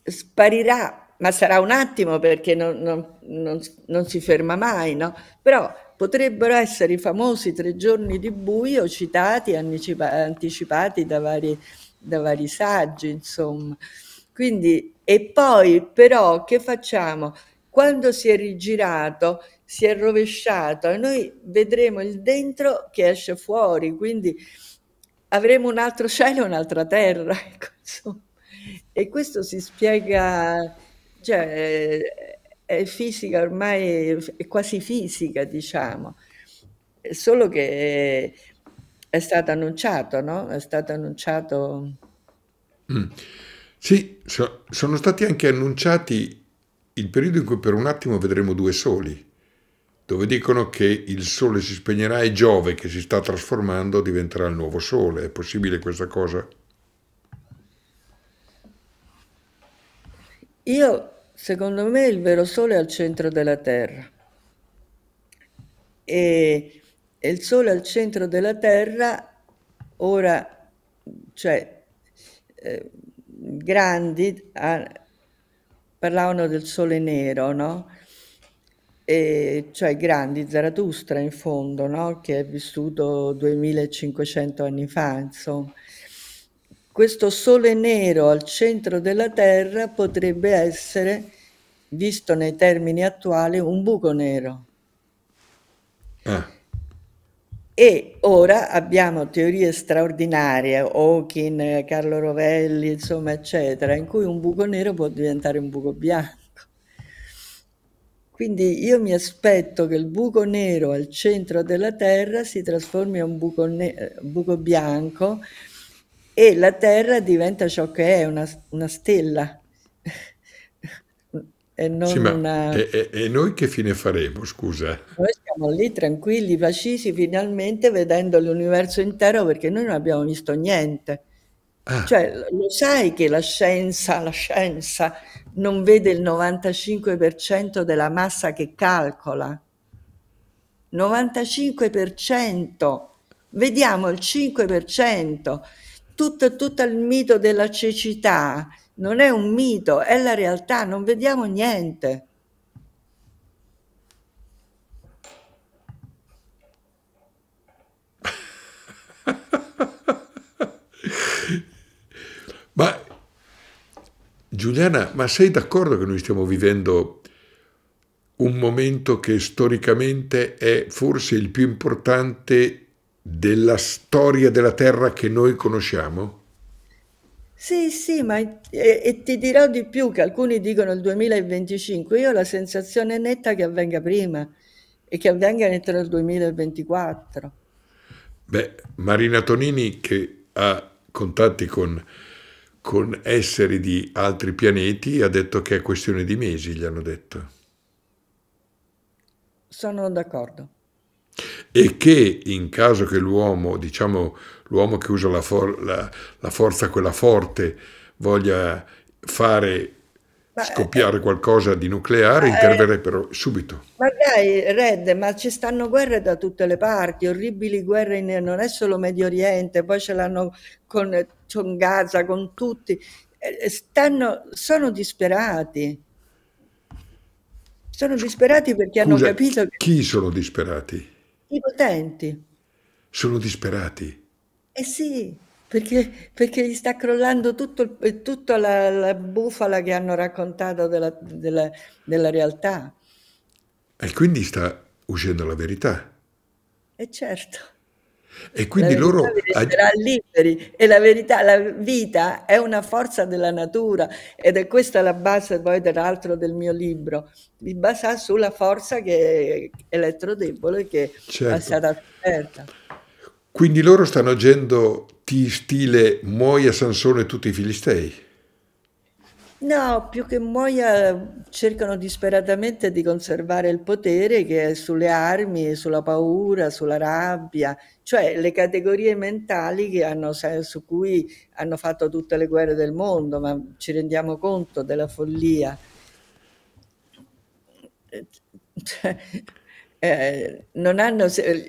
sparirà, ma sarà un attimo perché non, non, non, non si ferma mai, no? Però potrebbero essere i famosi tre giorni di buio citati anticipati da vari, da vari saggi, insomma. Quindi, e poi però che facciamo? Quando si è rigirato, si è rovesciato e noi vedremo il dentro che esce fuori, quindi avremo un altro cielo e un'altra terra. Ecco, e questo si spiega, cioè, è fisica ormai, è quasi fisica, diciamo, solo che è stato annunciato, no? È stato annunciato... Mm. Sì, so, sono stati anche annunciati il periodo in cui per un attimo vedremo due soli, dove dicono che il sole si spegnerà e Giove, che si sta trasformando, diventerà il nuovo sole. È possibile questa cosa? Io Secondo me il vero Sole è al centro della Terra e, il Sole al centro della Terra ora, cioè, eh, grandi ah, parlavano del Sole nero, no? E, cioè grandi, Zarathustra in fondo, no? che è vissuto 2500 anni fa, insomma questo sole nero al centro della Terra potrebbe essere, visto nei termini attuali, un buco nero. Ah. E ora abbiamo teorie straordinarie, Hawking, Carlo Rovelli, insomma, eccetera, in cui un buco nero può diventare un buco bianco. Quindi io mi aspetto che il buco nero al centro della Terra si trasformi in un buco, buco bianco e la Terra diventa ciò che è, una, una stella. e, non sì, una... e, e, noi che fine faremo, scusa? Noi siamo lì tranquilli, pacisi, finalmente vedendo l'universo intero perché noi non abbiamo visto niente. Ah. Cioè, lo sai che la scienza, la scienza non vede il 95% della massa che calcola? 95%, vediamo il 5% tutto, tutto il mito della cecità non è un mito, è la realtà, non vediamo niente. ma Giuliana, ma sei d'accordo che noi stiamo vivendo un momento che storicamente è forse il più importante della storia della Terra che noi conosciamo? Sì, sì, ma e, e ti dirò di più che alcuni dicono il 2025, io ho la sensazione netta che avvenga prima e che avvenga entro il 2024. Beh, Marina Tonini che ha contatti con, con esseri di altri pianeti ha detto che è questione di mesi, gli hanno detto. Sono d'accordo e che in caso che l'uomo, diciamo l'uomo che usa la, for la, la forza quella forte, voglia fare scoppiare qualcosa di nucleare, interverrebbero subito. Ma dai, Red, ma ci stanno guerre da tutte le parti, orribili guerre, in, non è solo Medio Oriente, poi ce l'hanno con, con Gaza, con tutti. Eh, stanno, sono disperati. Sono disperati perché Scusa, hanno capito che... Chi sono disperati? I potenti. Sono disperati. Eh sì, perché, perché gli sta crollando tutto, tutta la, la, bufala che hanno raccontato della, della, della realtà. E quindi sta uscendo la verità. E certo. E quindi loro... liberi e la verità, la vita è una forza della natura ed è questa la base poi dell'altro del mio libro, mi basa sulla forza che è elettrodebole che certo. è stata scoperta. Quindi loro stanno agendo ti stile muoia Sansone e tutti i filistei? No, più che muoia cercano disperatamente di conservare il potere che è sulle armi, sulla paura, sulla rabbia, cioè le categorie mentali hanno, su cui hanno fatto tutte le guerre del mondo, ma ci rendiamo conto della follia. Cioè, eh, hanno,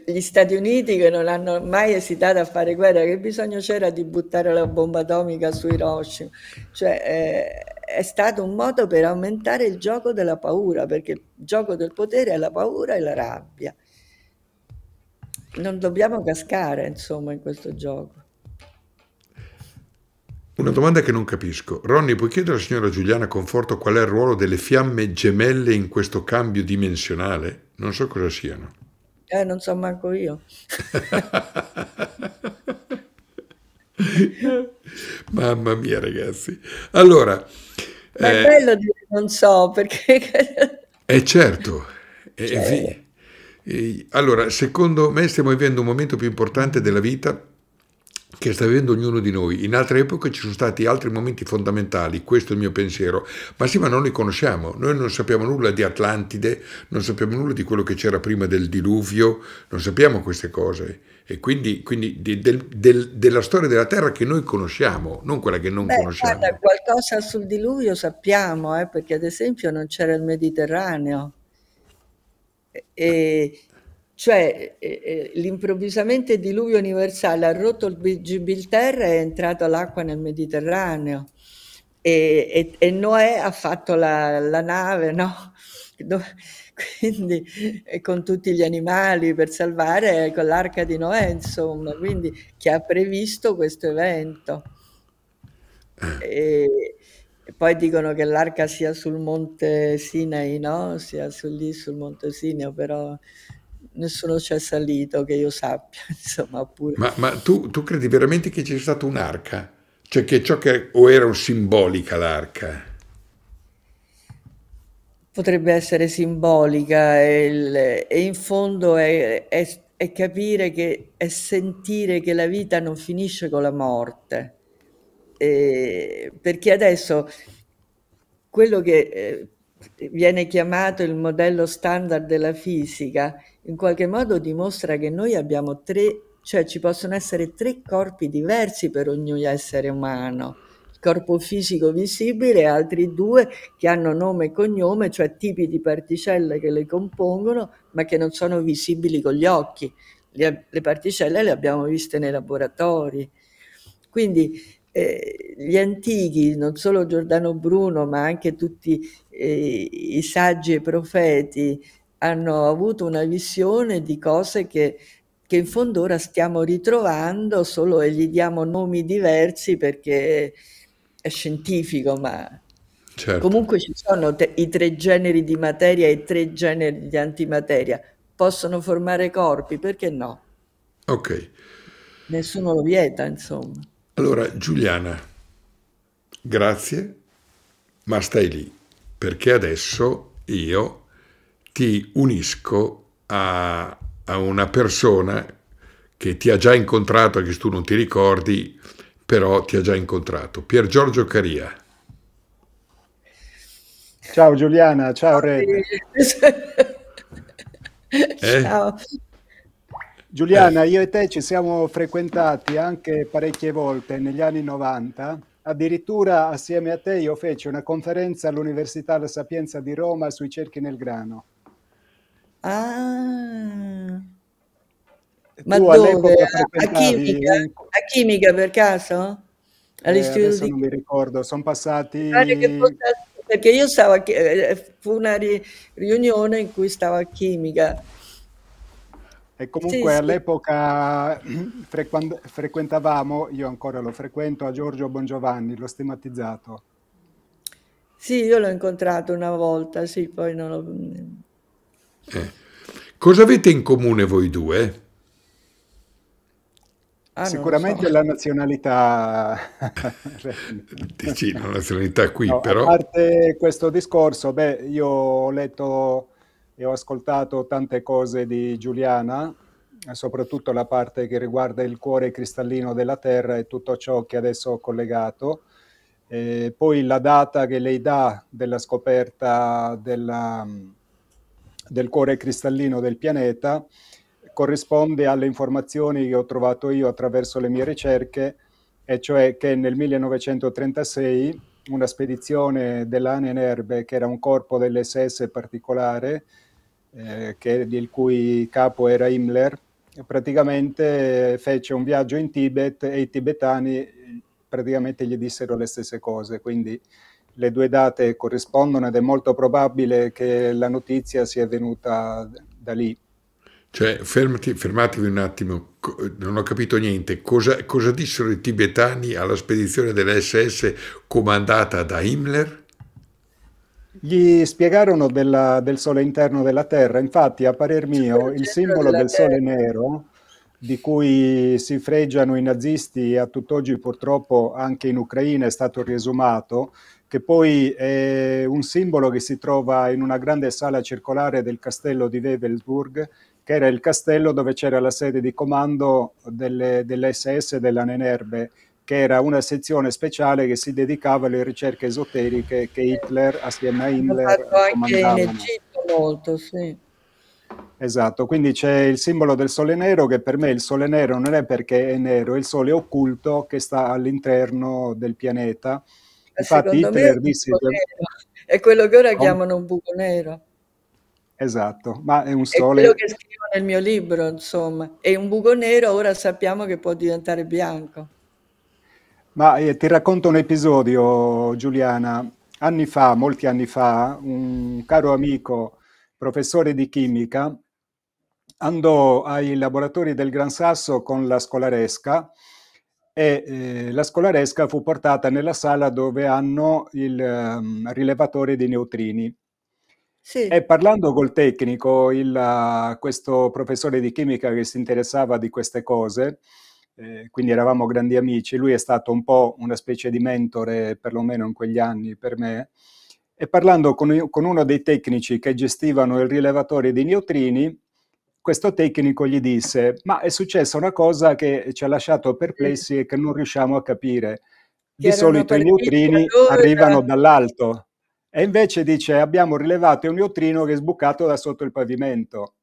gli Stati Uniti che non hanno mai esitato a fare guerra, che bisogno c'era di buttare la bomba atomica su Hiroshima? Cioè, eh, è stato un modo per aumentare il gioco della paura, perché il gioco del potere è la paura e la rabbia. Non dobbiamo cascare, insomma, in questo gioco. Una domanda che non capisco. Ronny, puoi chiedere alla signora Giuliana Conforto qual è il ruolo delle fiamme gemelle in questo cambio dimensionale? Non so cosa siano. Eh, non so manco io. Mamma mia, ragazzi. Allora... Ma eh, bello dire non so, perché... Eh certo. Cioè... Allora, secondo me stiamo vivendo un momento più importante della vita che sta vivendo ognuno di noi. In altre epoche ci sono stati altri momenti fondamentali, questo è il mio pensiero, ma sì, ma non li conosciamo. Noi non sappiamo nulla di Atlantide, non sappiamo nulla di quello che c'era prima del diluvio, non sappiamo queste cose. E quindi, quindi di, del, del, della storia della Terra che noi conosciamo, non quella che non Beh, conosciamo. Guarda, qualcosa sul diluvio sappiamo, eh, perché ad esempio non c'era il Mediterraneo. E, cioè eh, eh, l'improvvisamente diluvio universale ha rotto il Gibilterra e è entrato l'acqua nel Mediterraneo e, e, e Noè ha fatto la, la nave, no? quindi con tutti gli animali per salvare con l'arca di Noè, insomma, quindi che ha previsto questo evento. E, e poi dicono che l'arca sia sul monte Sinai, no? Sia su, lì sul monte Sinai, però nessuno ci è salito che io sappia, insomma, oppure... Ma, ma tu, tu, credi veramente che ci sia stata un'arca? Cioè che ciò che... o era simbolica l'arca? Potrebbe essere simbolica e, e in fondo è, è, è, capire che è sentire che la vita non finisce con la morte. E, perché adesso quello che eh, viene chiamato il modello standard della fisica in qualche modo dimostra che noi abbiamo tre, cioè ci possono essere tre corpi diversi per ogni essere umano. Corpo fisico visibile e altri due che hanno nome e cognome, cioè tipi di particelle che le compongono, ma che non sono visibili con gli occhi. Le, le particelle le abbiamo viste nei laboratori. Quindi eh, gli antichi, non solo Giordano Bruno, ma anche tutti eh, i saggi e profeti, hanno avuto una visione di cose che, che in fondo ora stiamo ritrovando, solo e gli diamo nomi diversi perché è scientifico, ma certo. comunque ci sono te, i tre generi di materia e i tre generi di antimateria. Possono formare corpi, perché no? Ok. Nessuno lo vieta, insomma. Allora, Giuliana, grazie, ma stai lì, perché adesso io ti unisco a, a una persona che ti ha già incontrato, che tu non ti ricordi, però ti ha già incontrato. Pier Giorgio Caria. Ciao Giuliana, ciao Red. Eh? Ciao. Giuliana, io e te ci siamo frequentati anche parecchie volte negli anni 90. Addirittura assieme a te io feci una conferenza all'Università La Sapienza di Roma sui cerchi nel grano. Ah. Ma dove? A chimica? A chimica per caso? All'istituto eh, di... non mi ricordo, sono passati... Perché io stavo a... Eh, fu una ri... riunione in cui stavo a chimica. E comunque sì, all'epoca sì. Frequent... frequentavamo, io ancora lo frequento, a Giorgio Bongiovanni, l'ho stigmatizzato. Sì, io l'ho incontrato una volta, sì, poi non l'ho eh. Cosa avete in comune voi due? Ah, Sicuramente so. la nazionalità... sì, la nazionalità qui, no, però... A parte questo discorso, beh, io ho letto e ho ascoltato tante cose di Giuliana, soprattutto la parte che riguarda il cuore cristallino della Terra e tutto ciò che adesso ho collegato. E poi la data che lei dà della scoperta della, del cuore cristallino del pianeta corrisponde alle informazioni che ho trovato io attraverso le mie ricerche, e cioè che nel 1936 una spedizione dell'Anenerbe, che era un corpo dell'SS particolare, eh, che, il cui capo era Himmler, praticamente fece un viaggio in Tibet e i tibetani praticamente gli dissero le stesse cose, quindi le due date corrispondono ed è molto probabile che la notizia sia venuta da lì. Cioè, fermati, fermatevi un attimo, non ho capito niente. Cosa, cosa dissero i tibetani alla spedizione dell'SS comandata da Himmler? Gli spiegarono della, del sole interno della Terra. Infatti, a parer mio, il simbolo del sole nero, di cui si fregiano i nazisti e a tutt'oggi purtroppo anche in Ucraina è stato riesumato, che poi è un simbolo che si trova in una grande sala circolare del castello di Wewelsburg che era il castello dove c'era la sede di comando delle, dell'SS della Nenerbe, che era una sezione speciale che si dedicava alle ricerche esoteriche che Hitler assieme a Himmler fatto anche in Egitto molto, sì. Esatto, quindi c'è il simbolo del sole nero che per me il sole nero non è perché è nero, è il sole occulto che sta all'interno del pianeta. Infatti Hitler disse... È quello che ora chiamano un buco nero. Esatto, ma è un sole... È quello che scrivo nel mio libro, insomma. E un buco nero ora sappiamo che può diventare bianco. Ma eh, ti racconto un episodio, Giuliana. Anni fa, molti anni fa, un caro amico, professore di chimica, andò ai laboratori del Gran Sasso con la scolaresca e eh, la scolaresca fu portata nella sala dove hanno il um, rilevatore di neutrini sì. E parlando col tecnico, il, questo professore di chimica che si interessava di queste cose, eh, quindi eravamo grandi amici, lui è stato un po' una specie di mentore, perlomeno in quegli anni per me, e parlando con, con uno dei tecnici che gestivano il rilevatore di neutrini, questo tecnico gli disse, ma è successa una cosa che ci ha lasciato perplessi e che non riusciamo a capire. Di solito i neutrini arrivano dall'alto, e invece dice abbiamo rilevato un neutrino che è sbucato da sotto il pavimento.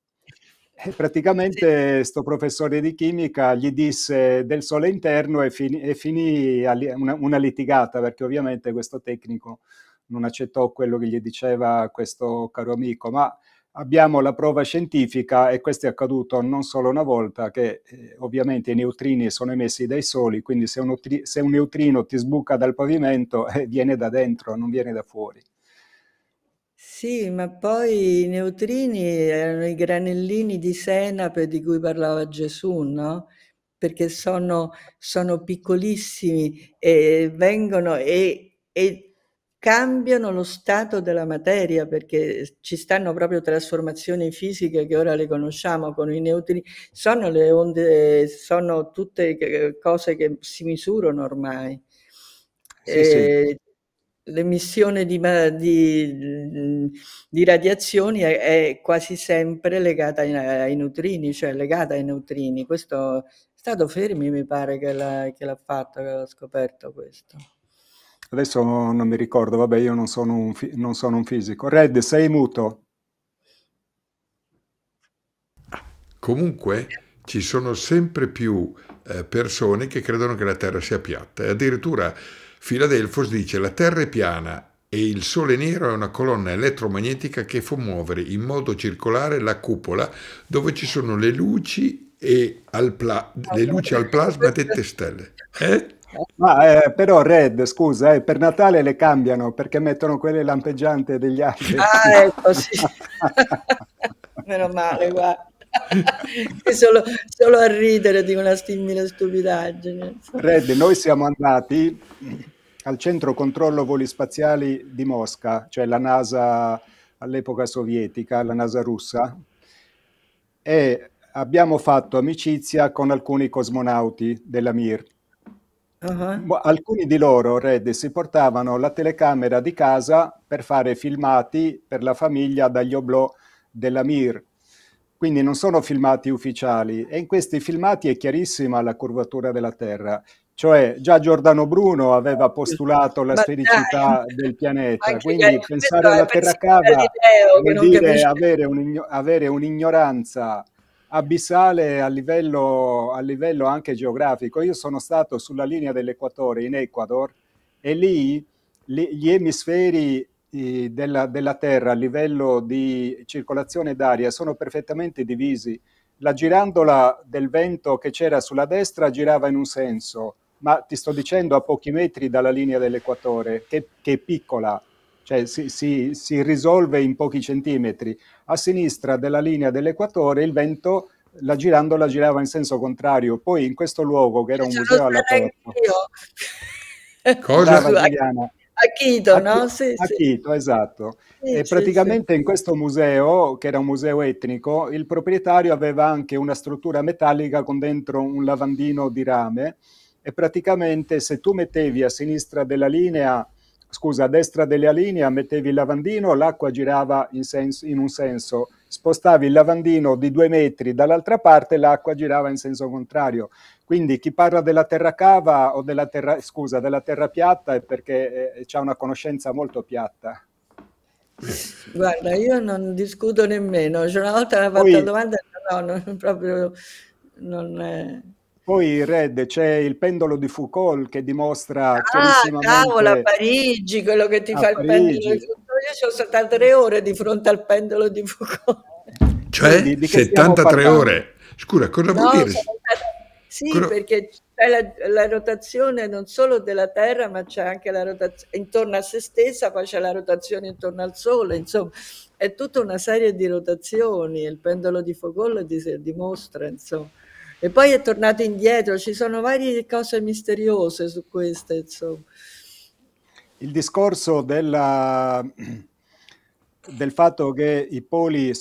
E praticamente questo sì. professore di chimica gli disse del sole interno e, fin- e finì una, una, litigata perché ovviamente questo tecnico non accettò quello che gli diceva questo caro amico, ma abbiamo la prova scientifica e questo è accaduto non solo una volta, che eh, ovviamente i neutrini sono emessi dai soli, quindi se un, se un neutrino ti sbuca dal pavimento eh, viene da dentro, non viene da fuori. Sì, ma poi i neutrini erano i granellini di senape di cui parlava Gesù, no? Perché sono, sono piccolissimi e vengono e, e cambiano lo stato della materia perché ci stanno proprio trasformazioni fisiche che ora le conosciamo con i neutrini, sono le onde, sono tutte cose che si misurano ormai. Sì, sì l'emissione di, di, di, radiazioni è, è, quasi sempre legata ai, ai, neutrini, cioè legata ai neutrini. Questo è stato Fermi, mi pare, che l'ha, che l'ha fatto, che l'ha scoperto questo. Adesso non mi ricordo, vabbè, io non sono un, non sono un fisico. Red, sei muto. Comunque ci sono sempre più eh, persone che credono che la Terra sia piatta e addirittura Filadelfos dice la Terra è piana e il Sole nero è una colonna elettromagnetica che fa muovere in modo circolare la cupola dove ci sono le luci, e al, pla- le luci al plasma dette stelle. Eh? Ma eh, però Red, scusa, eh, per Natale le cambiano perché mettono quelle lampeggianti degli altri. Ah, ecco, sì. Meno male, guarda. solo, solo, a ridere di una simile stupidaggine. Red, noi siamo andati al centro controllo voli spaziali di Mosca, cioè la NASA all'epoca sovietica, la NASA russa, e abbiamo fatto amicizia con alcuni cosmonauti della Mir. Uh-huh. Alcuni di loro, Red, si portavano la telecamera di casa per fare filmati per la famiglia dagli oblò della Mir. Quindi non sono filmati ufficiali e in questi filmati è chiarissima la curvatura della Terra. Cioè già Giordano Bruno aveva postulato la sfericità del pianeta, quindi pensare alla Terra cava vuol dire avere, un, avere un'ignoranza abissale a livello, a livello anche geografico. Io sono stato sulla linea dell'equatore in Ecuador e lì gli emisferi della, della, Terra a livello di circolazione d'aria sono perfettamente divisi. La girandola del vento che c'era sulla destra girava in un senso, ma ti sto dicendo a pochi metri dalla linea dell'equatore, che, che è piccola, cioè si, si, si, risolve in pochi centimetri. A sinistra della linea dell'equatore il vento, la girandola girava in senso contrario. Poi in questo luogo, che era un museo all'aperto... Cosa? Brava, a Quito, no? Sì, a Quito, esatto. Sì, e praticamente sì, in questo museo, che era un museo etnico, il proprietario aveva anche una struttura metallica con dentro un lavandino di rame e praticamente se tu mettevi a sinistra della linea, scusa, a destra della linea, mettevi il lavandino, l'acqua girava in, senso, in un senso, spostavi il lavandino di due metri dall'altra parte, l'acqua girava in senso contrario. Quindi chi parla della terra cava o della terra, scusa, della terra piatta è perché eh, ha una conoscenza molto piatta. Guarda, io non discuto nemmeno. Cioè, una volta mi ha fatto la domanda, no, non proprio non è... Poi Red c'è il pendolo di Foucault che dimostra ah, cavolo, a Parigi, quello che ti fa Parigi. il pendolo di Foucault. Io sono state tre ore di fronte al pendolo di Foucault. Cioè, di, di 73 ore. Scusa, cosa no, vuol dire? Sì, cosa... perché c'è la, la, rotazione non solo della Terra, ma c'è anche la rotazione intorno a se stessa, poi c'è la rotazione intorno al Sole, insomma, è tutta una serie di rotazioni. Il pendolo di Foucault dimostra, insomma. E poi è tornato indietro, ci sono varie cose misteriose su queste, insomma. Il discorso della, del fatto che i poli,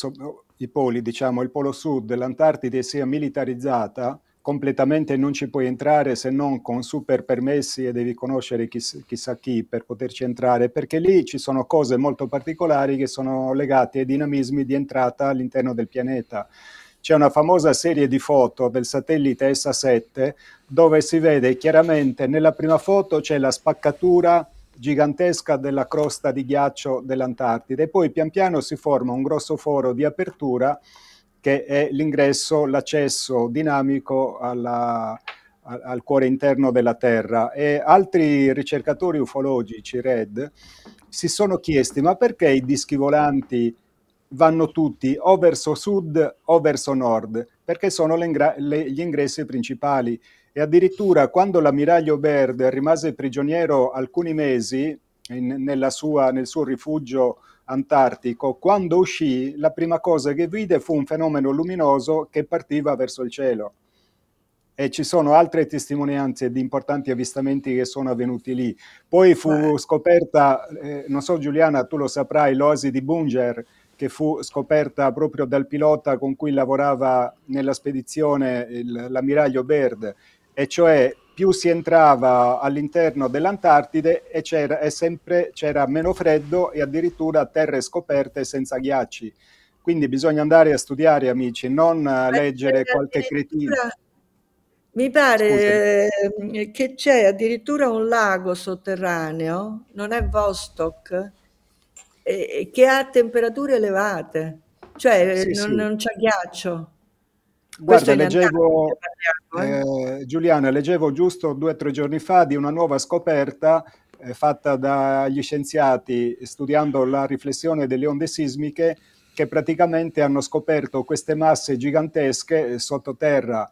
i poli, diciamo, il polo sud dell'Antartide sia militarizzata, completamente non ci puoi entrare se non con super permessi e devi conoscere chiss- chissà chi per poterci entrare, perché lì ci sono cose molto particolari che sono legate ai dinamismi di entrata all'interno del pianeta c'è una famosa serie di foto del satellite ESA-7 dove si vede chiaramente nella prima foto c'è la spaccatura gigantesca della crosta di ghiaccio dell'Antartide e poi pian piano si forma un grosso foro di apertura che è l'ingresso, l'accesso dinamico alla, al cuore interno della Terra. E altri ricercatori ufologici, RED, si sono chiesti ma perché i dischi volanti vanno tutti o verso sud o verso nord, perché sono le, gli ingressi principali. E addirittura quando l'ammiraglio Baird rimase prigioniero alcuni mesi in, sua, nel suo rifugio antartico, quando uscì, la prima cosa che vide fu un fenomeno luminoso che partiva verso il cielo. E ci sono altre testimonianze di importanti avvistamenti che sono avvenuti lì. Poi fu scoperta, eh, non so Giuliana, tu lo saprai, l'oasi di Bunger, che fu scoperta proprio dal pilota con cui lavorava nella spedizione il, l'ammiraglio Baird, e cioè più si entrava all'interno dell'Antartide e c'era, e sempre, c'era meno freddo e addirittura terre scoperte senza ghiacci. Quindi bisogna andare a studiare, amici, non a leggere qualche cretino. Mi pare eh, che c'è addirittura un lago sotterraneo, non è Vostok, eh, che ha temperature elevate, cioè sì, non, sì. non c'è ghiaccio. Guarda, leggevo, eh? Eh, Giuliana, leggevo giusto due o tre giorni fa di una nuova scoperta eh, fatta dagli scienziati studiando la riflessione delle onde sismiche che praticamente hanno scoperto queste masse gigantesche sottoterra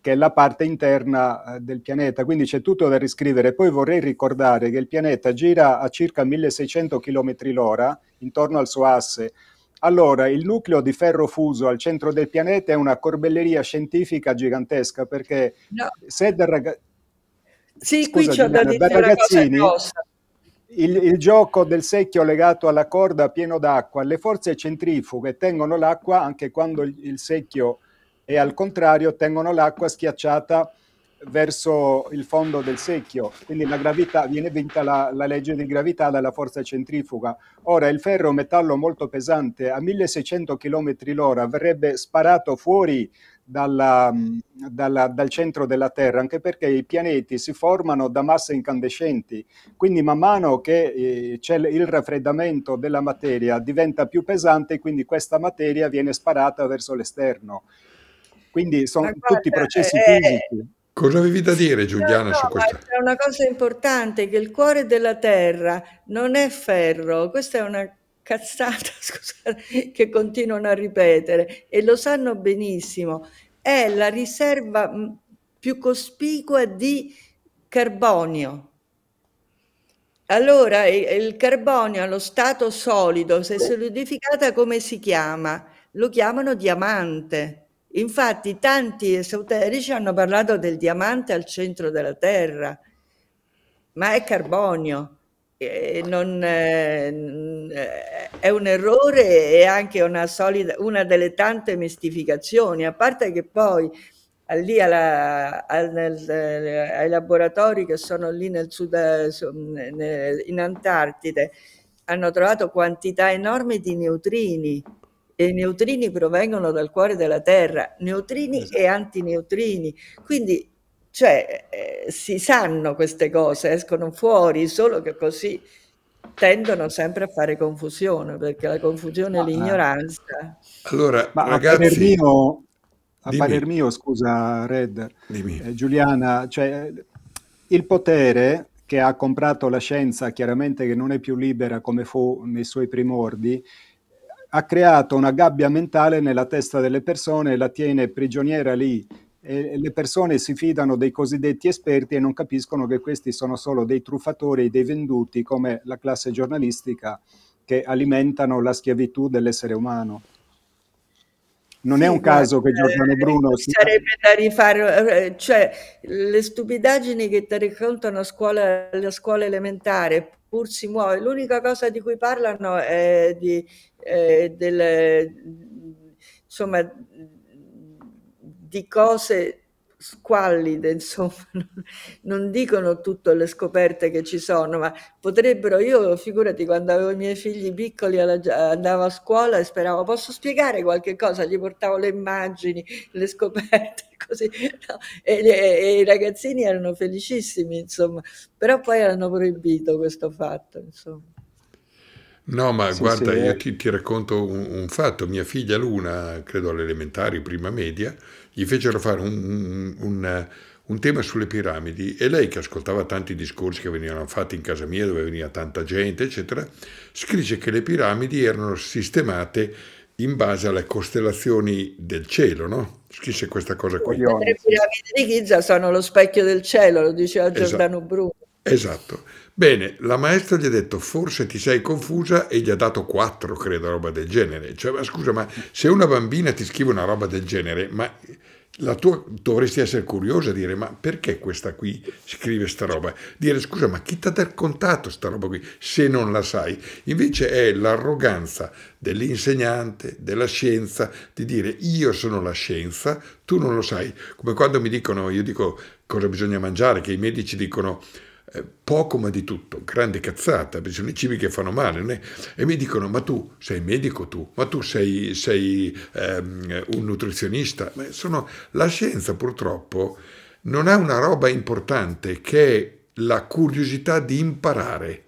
che è la parte interna eh, del pianeta, quindi c'è tutto da riscrivere. Poi vorrei ricordare che il pianeta gira a circa 1600 km l'ora intorno al suo asse. Allora, il nucleo di ferro fuso al centro del pianeta è una corbelleria scientifica gigantesca perché no. se da, rag... sì, Scusa, da, da ragazzini il, il, gioco del secchio legato alla corda pieno d'acqua, le forze centrifughe tengono l'acqua anche quando il, il secchio e al contrario tengono l'acqua schiacciata verso il fondo del secchio, quindi la gravità, viene vinta la, la, legge di gravità dalla forza centrifuga. Ora il ferro è un metallo molto pesante, a 1600 km l'ora verrebbe sparato fuori dalla, dalla, dal centro della Terra, anche perché i pianeti si formano da masse incandescenti, quindi man mano che eh, c'è il raffreddamento della materia diventa più pesante, quindi questa materia viene sparata verso l'esterno. Quindi sono guarda, tutti processi eh, fisici. Cosa avevi da dire Giuliana no, su questo? È una cosa importante che il cuore della terra non è ferro, questa è una cazzata scusate, che continuano a ripetere e lo sanno benissimo, è la riserva più cospicua di carbonio. Allora il carbonio allo stato solido, se solidificata come si chiama? Lo chiamano diamante Infatti tanti esoterici hanno parlato del diamante al centro della Terra, ma è carbonio. Non, eh, è un errore e anche una, solida, una delle tante mistificazioni, a parte che poi lì alla, al, nel, ai laboratori che sono lì nel sud, in Antartide hanno trovato quantità enormi di neutrini e i neutrini provengono dal cuore della Terra, neutrini esatto. e antineutrini. Quindi cioè, eh, si sanno queste cose, escono fuori, solo che così tendono sempre a fare confusione, perché la confusione e l'ignoranza. Allora, Ma ragazzi... A parer mio, a parer mio scusa Red, eh, Giuliana, cioè, il potere che ha comprato la scienza, chiaramente che non è più libera come fu nei suoi primordi, ha creato una gabbia mentale nella testa delle persone, la tiene prigioniera lì e le persone si fidano dei cosiddetti esperti e non capiscono che questi sono solo dei truffatori, dei venduti come la classe giornalistica che alimentano la schiavitù dell'essere umano. Non sì, è un caso che Giordano Bruno... Si... Sarebbe da rifare, eh, cioè le stupidaggini che ti raccontano a scuola, alla scuola elementare, pur muove, l'unica cosa di cui parlano è di eh, delle, insomma, di cose squallide, insomma, non dicono tutte le scoperte che ci sono, ma potrebbero, io figurati quando avevo i miei figli piccoli andavo a scuola e speravo, posso spiegare qualche cosa, gli portavo le immagini, le scoperte, così, no? e, e, e, i ragazzini erano felicissimi, insomma, però poi hanno proibito questo fatto, insomma. No, ma sì, guarda, sì, io ti, ti racconto un, un, fatto. Mia figlia Luna, credo alle elementari, prima media, gli fecero fare un, un, un, tema sulle piramidi e lei che ascoltava tanti discorsi che venivano fatti in casa mia, dove veniva tanta gente, eccetera, scrisse che le piramidi erano sistemate in base alle costellazioni del cielo, no? Scrisse questa cosa qui. Le piramidi di Giza sono lo specchio del cielo, lo diceva Giordano esatto. Bruno. Esatto. Bene, la maestra gli ha detto forse ti sei confusa e gli ha dato quattro, credo, roba del genere. Cioè, ma scusa, ma se una bambina ti scrive una roba del genere, ma la tua dovresti essere curiosa a dire ma perché questa qui scrive sta roba? Dire scusa, ma chi ti ha raccontato sta roba qui se non la sai? Invece è l'arroganza dell'insegnante, della scienza, di dire io sono la scienza, tu non lo sai. Come quando mi dicono, io dico cosa bisogna mangiare, che i medici dicono poco ma di tutto, grande cazzata, perché sono i cibi che fanno male, e mi dicono ma tu sei medico tu, ma tu sei, sei um, un nutrizionista, ma sono, la scienza purtroppo non ha una roba importante che è la curiosità di imparare.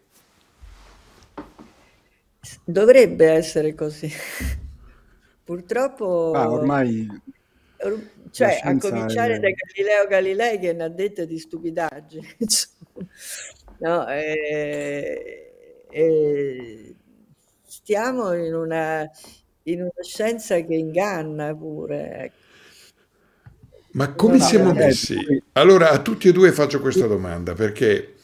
Dovrebbe essere così. Purtroppo... Ah, ormai cioè, a cominciare è... da Galileo Galilei che ne ha dette di stupidaggini. no, eh, eh, stiamo in una, in una, scienza che inganna pure. Ecco. Ma come no, siamo messi? Allora a tutti e due faccio questa domanda perché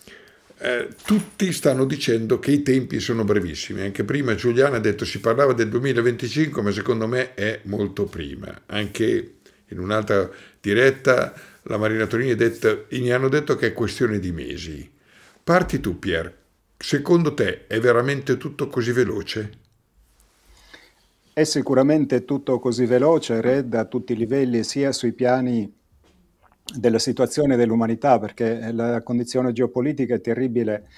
eh, tutti stanno dicendo che i tempi sono brevissimi. Anche prima Giuliana ha detto si parlava del 2025, ma secondo me è molto prima. Anche in un'altra diretta la Marina Torini detto, mi hanno detto che è questione di mesi. Parti tu Pier, secondo te è veramente tutto così veloce? È sicuramente tutto così veloce, Red, a tutti i livelli, sia sui piani della situazione dell'umanità, perché la condizione geopolitica è terribile.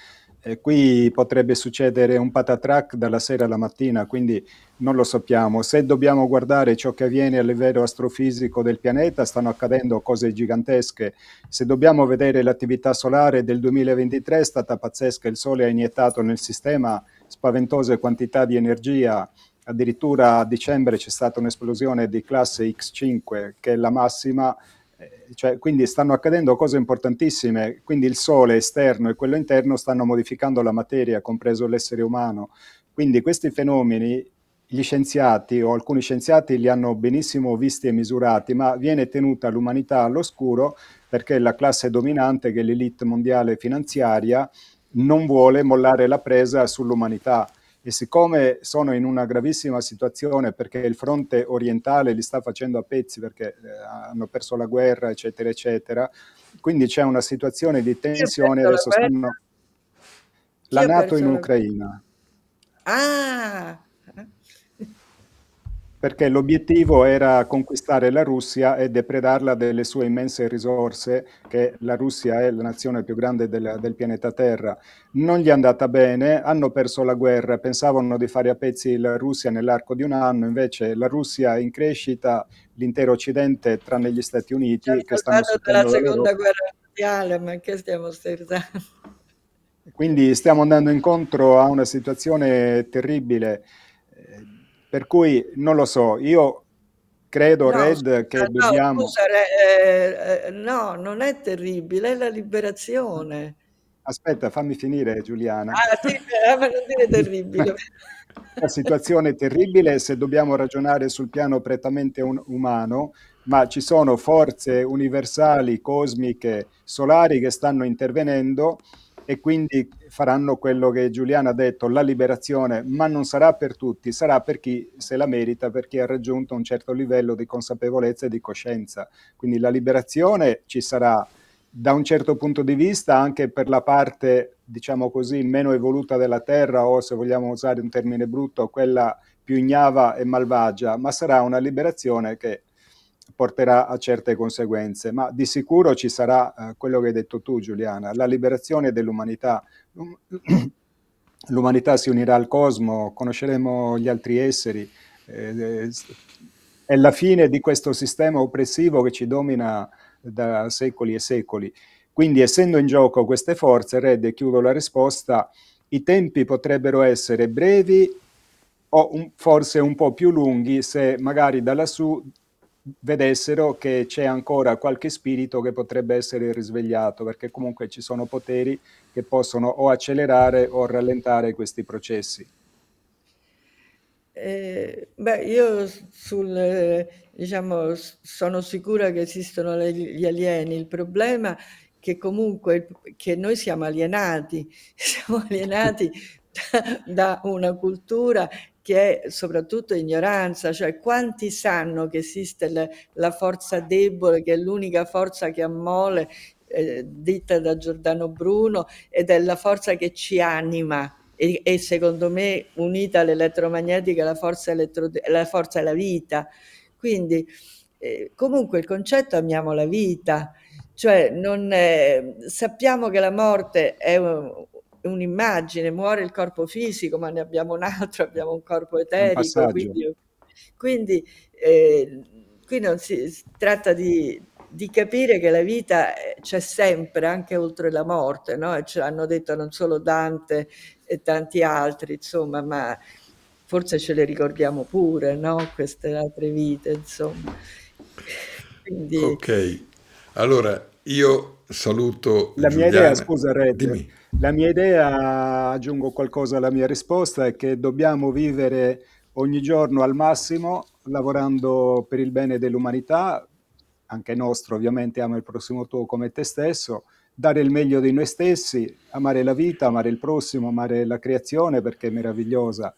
E qui potrebbe succedere un patatrack dalla sera alla mattina, quindi non lo sappiamo. Se dobbiamo guardare ciò che avviene a livello astrofisico del pianeta, stanno accadendo cose gigantesche. Se dobbiamo vedere l'attività solare del 2023, è stata pazzesca. Il Sole ha iniettato nel sistema spaventose quantità di energia. Addirittura a dicembre c'è stata un'esplosione di classe X5, che è la massima cioè, quindi stanno accadendo cose importantissime, quindi il sole esterno e quello interno stanno modificando la materia, compreso l'essere umano. Quindi questi fenomeni gli scienziati o alcuni scienziati li hanno benissimo visti e misurati, ma viene tenuta l'umanità all'oscuro perché la classe dominante, che è l'elite mondiale finanziaria, non vuole mollare la presa sull'umanità e siccome sono in una gravissima situazione perché il fronte orientale li sta facendo a pezzi perché eh, hanno perso la guerra, eccetera, eccetera, quindi c'è una situazione di tensione. Adesso la, stanno... la Nato in Ucraina. Ah, perché l'obiettivo era conquistare la Russia e depredarla delle sue immense risorse, che la Russia è la nazione più grande del, del, pianeta Terra. Non gli è andata bene, hanno perso la guerra, pensavano di fare a pezzi la Russia nell'arco di un anno, invece la Russia è in crescita, l'intero Occidente, tranne gli Stati Uniti, C'è che stanno dalla seconda guerra mondiale, ma che stiamo scherzando? Quindi stiamo andando incontro a una situazione terribile per cui non lo so, io credo, no, Red, che no, dobbiamo... Scusa, eh, eh, no, non è terribile, è la liberazione. Aspetta, fammi finire Giuliana. Ah sì, eh, ma non dire terribile. La situazione è terribile se dobbiamo ragionare sul piano prettamente un- umano, ma ci sono forze universali, cosmiche, solari che stanno intervenendo e quindi faranno quello che Giuliano ha detto, la liberazione, ma non sarà per tutti, sarà per chi se la merita, per chi ha raggiunto un certo livello di consapevolezza e di coscienza. Quindi la liberazione ci sarà da un certo punto di vista anche per la parte, diciamo così, meno evoluta della Terra o se vogliamo usare un termine brutto, quella più ignava e malvagia, ma sarà una liberazione che porterà a certe conseguenze, ma di sicuro ci sarà eh, quello che hai detto tu Giuliana, la liberazione dell'umanità. L'umanità si unirà al cosmo, conosceremo gli altri esseri, eh, è la fine di questo sistema oppressivo che ci domina da secoli e secoli. Quindi essendo in gioco queste forze, Red, e chiudo la risposta, i tempi potrebbero essere brevi o un, forse un po' più lunghi se magari da lassù vedessero che c'è ancora qualche spirito che potrebbe essere risvegliato, perché comunque ci sono poteri che possono o accelerare o rallentare questi processi. Eh, beh, io sul, diciamo, sono sicura che esistono gli alieni. Il problema è che comunque che noi siamo alienati, siamo alienati da, una cultura che è soprattutto ignoranza, cioè quanti sanno che esiste la, la forza debole, che è l'unica forza che ammole, eh, detta da Giordano Bruno, ed è la forza che ci anima e, e secondo me unita all'elettromagnetica la forza, elettro, la forza è la vita. Quindi eh, comunque il concetto amiamo la vita, cioè non, eh, sappiamo che la morte è un, un'immagine, muore il corpo fisico, ma ne abbiamo un altro, abbiamo un corpo eterico. Un quindi, quindi eh, qui non si, si tratta di, di, capire che la vita eh, c'è sempre, anche oltre la morte, no? E ce l'hanno detto non solo Dante e tanti altri, insomma, ma forse ce le ricordiamo pure, no? Queste altre vite, insomma. Quindi... Ok, allora io saluto. La Giuliana. mia idea, scusa, Red. Dimmi la mia idea, aggiungo qualcosa alla mia risposta, è che dobbiamo vivere ogni giorno al massimo, lavorando per il bene dell'umanità, anche nostro ovviamente, ama il prossimo tuo come te stesso, dare il meglio di noi stessi, amare la vita, amare il prossimo, amare la creazione perché è meravigliosa.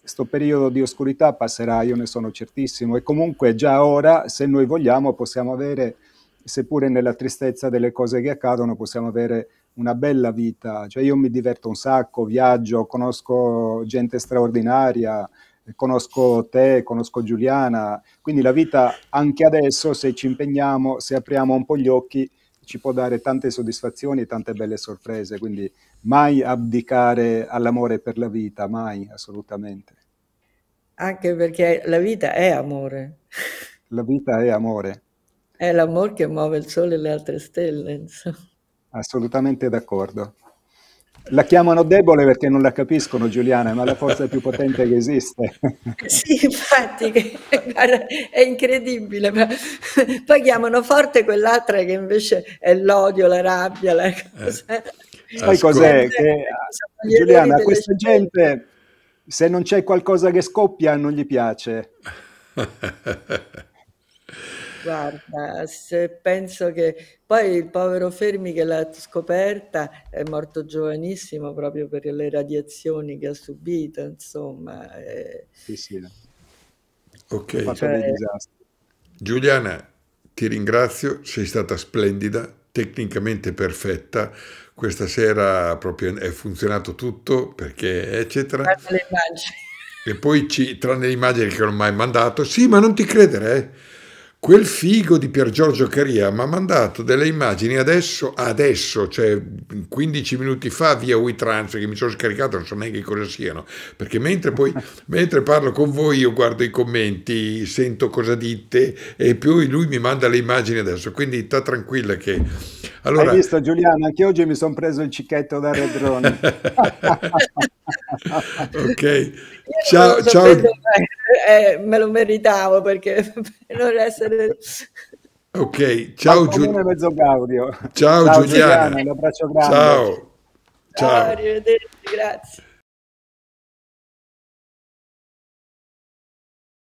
Questo periodo di oscurità passerà, io ne sono certissimo, e comunque già ora, se noi vogliamo, possiamo avere, seppure nella tristezza delle cose che accadono, possiamo avere una bella vita, cioè io mi diverto un sacco, viaggio, conosco gente straordinaria, conosco te, conosco Giuliana, quindi la vita anche adesso, se ci impegniamo, se apriamo un po' gli occhi, ci può dare tante soddisfazioni e tante belle sorprese, quindi mai abdicare all'amore per la vita, mai, assolutamente. Anche perché la vita è amore. La vita è amore. È l'amore che muove il sole e le altre stelle, insomma. Assolutamente d'accordo. La chiamano debole perché non la capiscono Giuliana, ma è la forza più potente che esiste. Sì, infatti, che, guarda, è incredibile. Ma poi chiamano forte quell'altra che invece è l'odio, la rabbia, la cosa. Eh. Sai cos'è? Che, Giuliana, a questa gente, se non c'è qualcosa che scoppia, non gli piace. Guarda, se penso che poi il povero Fermi che l'ha scoperta è morto giovanissimo proprio per le radiazioni che ha subito, insomma. E... Sì, sì. Ok. Cioè... Giuliana, ti ringrazio, sei stata splendida, tecnicamente perfetta. Questa sera proprio è funzionato tutto perché eccetera. E poi ci, tranne le immagini che non ho mai mandato, sì, ma non ti credere, eh Quel figo di Pier Giorgio Caria mi ha mandato delle immagini adesso, adesso, cioè 15 minuti fa via WeTrans che mi sono scaricato, non so neanche cosa siano, perché mentre poi mentre parlo con voi io guardo i commenti, sento cosa dite e poi lui mi manda le immagini adesso, quindi sta tranquilla che... Allora... Hai visto Giuliano, anche oggi mi sono preso il cicchetto da Redrone. ok, ciao, ciao. Eh, me lo meritavo perché per non essere... Ok, ciao Giuliano. Mezzo Gaudio. Ciao, ciao Giuliana. Giuliana. Un abbraccio grande. Ciao. Ciao. Ciao, arrivederci, grazie.